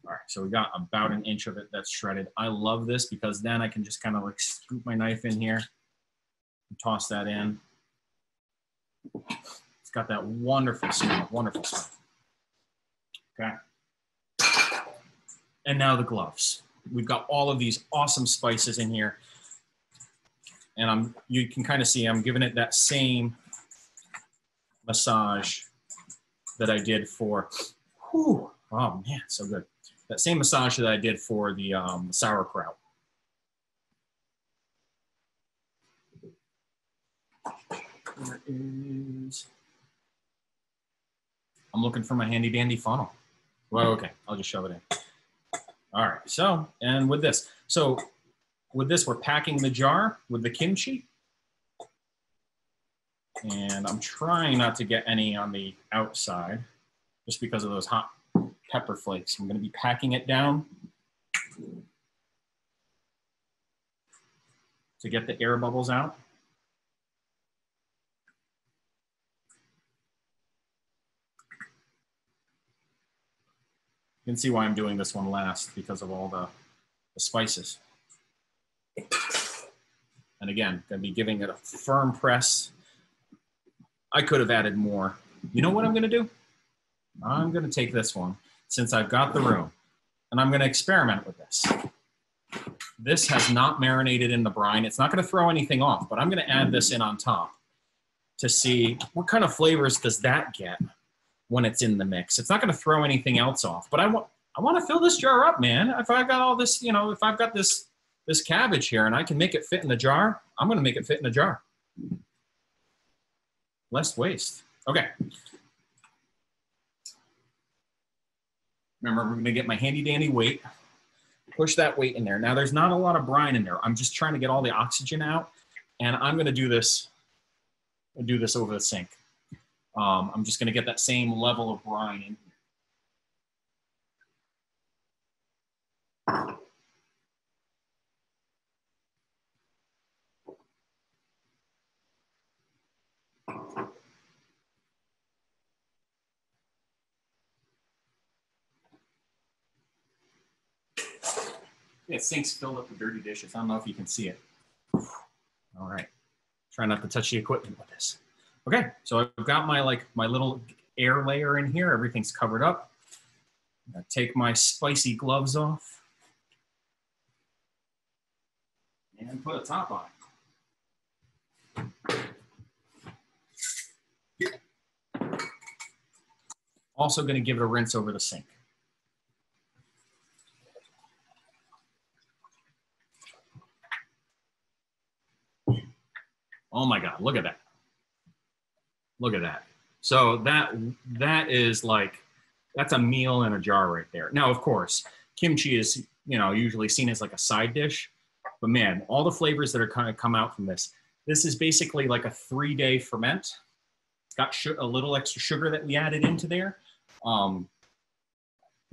right, so we got about an inch of it that's shredded. I love this because then I can just kind of like scoop my knife in here, toss that in. It's got that wonderful smell, wonderful smell. Okay. And now the gloves. We've got all of these awesome spices in here. And I'm, you can kind of see I'm giving it that same massage that I did for, whew, oh man, so good that same massage that I did for the um, sauerkraut. Where is, I'm looking for my handy dandy funnel. Well, okay, I'll just shove it in. All right, so, and with this, so with this, we're packing the jar with the kimchi. And I'm trying not to get any on the outside just because of those hot pepper flakes. I'm going to be packing it down to get the air bubbles out. You can see why I'm doing this one last because of all the, the spices. And again, gonna be giving it a firm press. I could have added more. You know what I'm gonna do? I'm gonna take this one since I've got the room. And I'm gonna experiment with this. This has not marinated in the brine. It's not gonna throw anything off, but I'm gonna add this in on top to see what kind of flavors does that get when it's in the mix. It's not gonna throw anything else off, but I want, I wanna fill this jar up, man. If I've got all this, you know, if I've got this, this cabbage here and I can make it fit in the jar, I'm gonna make it fit in the jar. Less waste. Okay, Remember, we're gonna get my handy dandy weight, push that weight in there. Now there's not a lot of brine in there. I'm just trying to get all the oxygen out and I'm gonna do this, do this over the sink. Um, I'm just gonna get that same level of brine in here. Yeah, sink's filled up with dirty dishes. I don't know if you can see it. All right. Try not to touch the equipment with this. Okay, so I've got my like my little air layer in here. Everything's covered up. I take my spicy gloves off. And put a top on. Also gonna give it a rinse over the sink. Oh my God, look at that. Look at that. So that that is like that's a meal in a jar right there. Now, of course, kimchi is you know usually seen as like a side dish, but man, all the flavors that are kind of come out from this. This is basically like a three-day ferment. It's got a little extra sugar that we added into there. Um,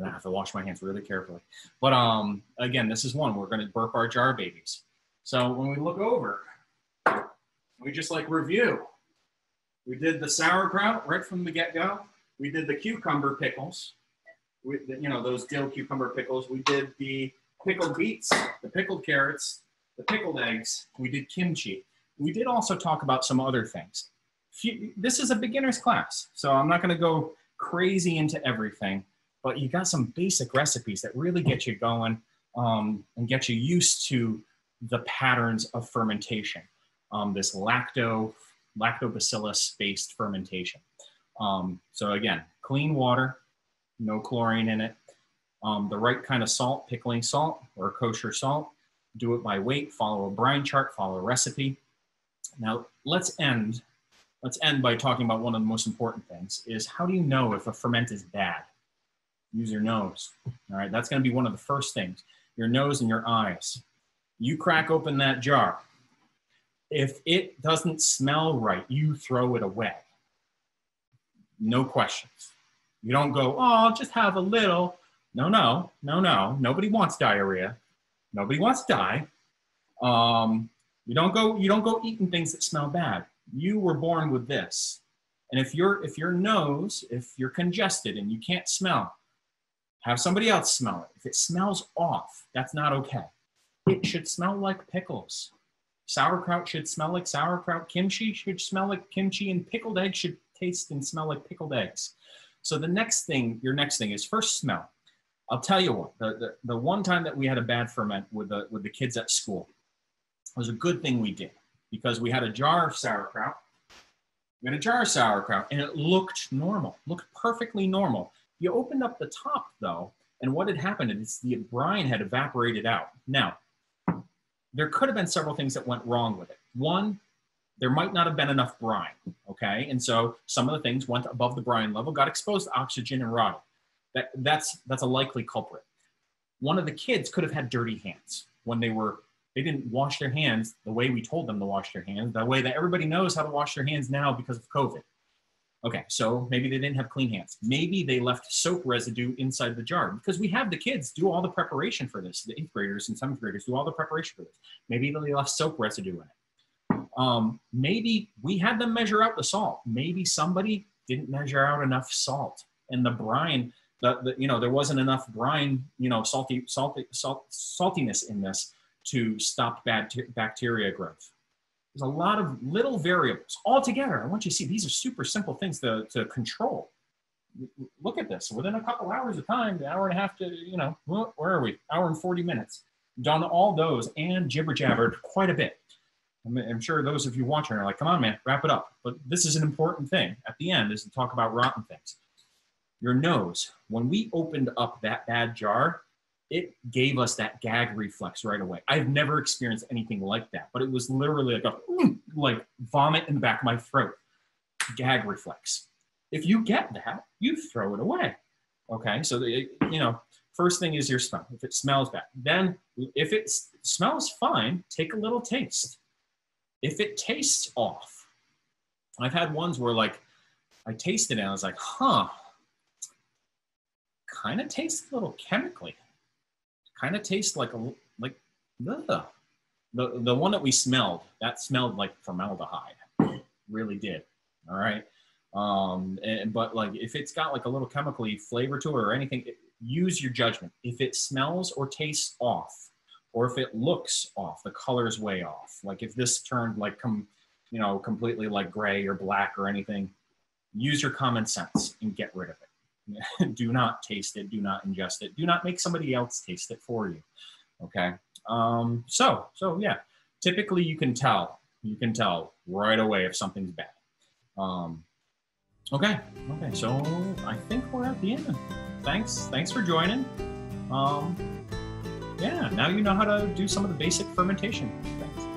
I have to wash my hands really carefully. But um, again, this is one we're going to burp our jar babies. So when we look over, we just like review. We did the sauerkraut right from the get-go. we did the cucumber pickles. You know, those dill cucumber pickles. We did the pickled beets, the pickled carrots, the pickled eggs. We did kimchi. We did also talk about some other things. This is a beginner's class, so I'm not going to go crazy into everything, but you got some basic recipes that really get you going um, and get you used to the patterns of fermentation. Um, this lacto lactobacillus based fermentation. Um, so again, clean water, no chlorine in it, um, the right kind of salt, pickling salt or kosher salt. Do it by weight, follow a brine chart, follow a recipe. Now let's end, let's end by talking about one of the most important things is how do you know if a ferment is bad? Use your nose. All right, that's gonna be one of the first things. Your nose and your eyes. You crack open that jar. If it doesn't smell right, you throw it away. No questions. You don't go, oh, just have a little. No, no, no, no. Nobody wants diarrhea. Nobody wants to die. Um, you don't go. You don't go eating things that smell bad. You were born with this, and if your if your nose, if you're congested and you can't smell, have somebody else smell it. If it smells off, that's not okay. It should smell like pickles. Sauerkraut should smell like sauerkraut. Kimchi should smell like kimchi, and pickled eggs should taste and smell like pickled eggs. So the next thing, your next thing is first smell. I'll tell you what, the, the, the one time that we had a bad ferment with the, with the kids at school was a good thing we did because we had a jar of sauerkraut. We had a jar of sauerkraut and it looked normal, looked perfectly normal. You opened up the top though, and what had happened is the brine had evaporated out. Now, there could have been several things that went wrong with it. One, there might not have been enough brine, okay? And so some of the things went above the brine level, got exposed to oxygen and rotted. That, that's, that's a likely culprit. One of the kids could have had dirty hands when they were, they didn't wash their hands the way we told them to wash their hands, the way that everybody knows how to wash their hands now because of COVID. Okay, so maybe they didn't have clean hands. Maybe they left soap residue inside the jar because we have the kids do all the preparation for this. The eighth graders and seventh graders do all the preparation for this. Maybe they left soap residue in it. Um, maybe we had them measure out the salt. Maybe somebody didn't measure out enough salt and the brine. The, the you know there wasn't enough brine, you know, salty, salty, salt, saltiness in this to stop bad bacteria growth. There's a lot of little variables all together. I want you to see these are super simple things to, to control. Look at this. Within a couple hours of time, the hour and a half to, you know, where are we? Hour and 40 minutes. Done all those and jibber jabbered quite a bit. I'm sure those of you watching are like, come on, man, wrap it up. But this is an important thing at the end is to talk about rotten things. Your nose. When we opened up that bad jar, it gave us that gag reflex right away. I've never experienced anything like that, but it was literally like a like vomit in the back of my throat, gag reflex. If you get that, you throw it away. Okay, so the, you know, first thing is your smell. If it smells bad, then if it smells fine, take a little taste. If it tastes off, I've had ones where like I tasted it and I was like, huh, kind of tastes a little chemically kind of tastes like a like ugh. the the one that we smelled that smelled like formaldehyde. Really did. All right? Um and, but like if it's got like a little chemically flavor to it or anything it, use your judgment. If it smells or tastes off or if it looks off the color's way off like if this turned like come you know completely like gray or black or anything use your common sense and get rid of it (laughs) do not taste it. Do not ingest it. Do not make somebody else taste it for you. Okay. Um, so, so yeah, typically you can tell, you can tell right away if something's bad. Um, okay. Okay. So I think we're at the end. Thanks. Thanks for joining. Um, yeah. Now you know how to do some of the basic fermentation things.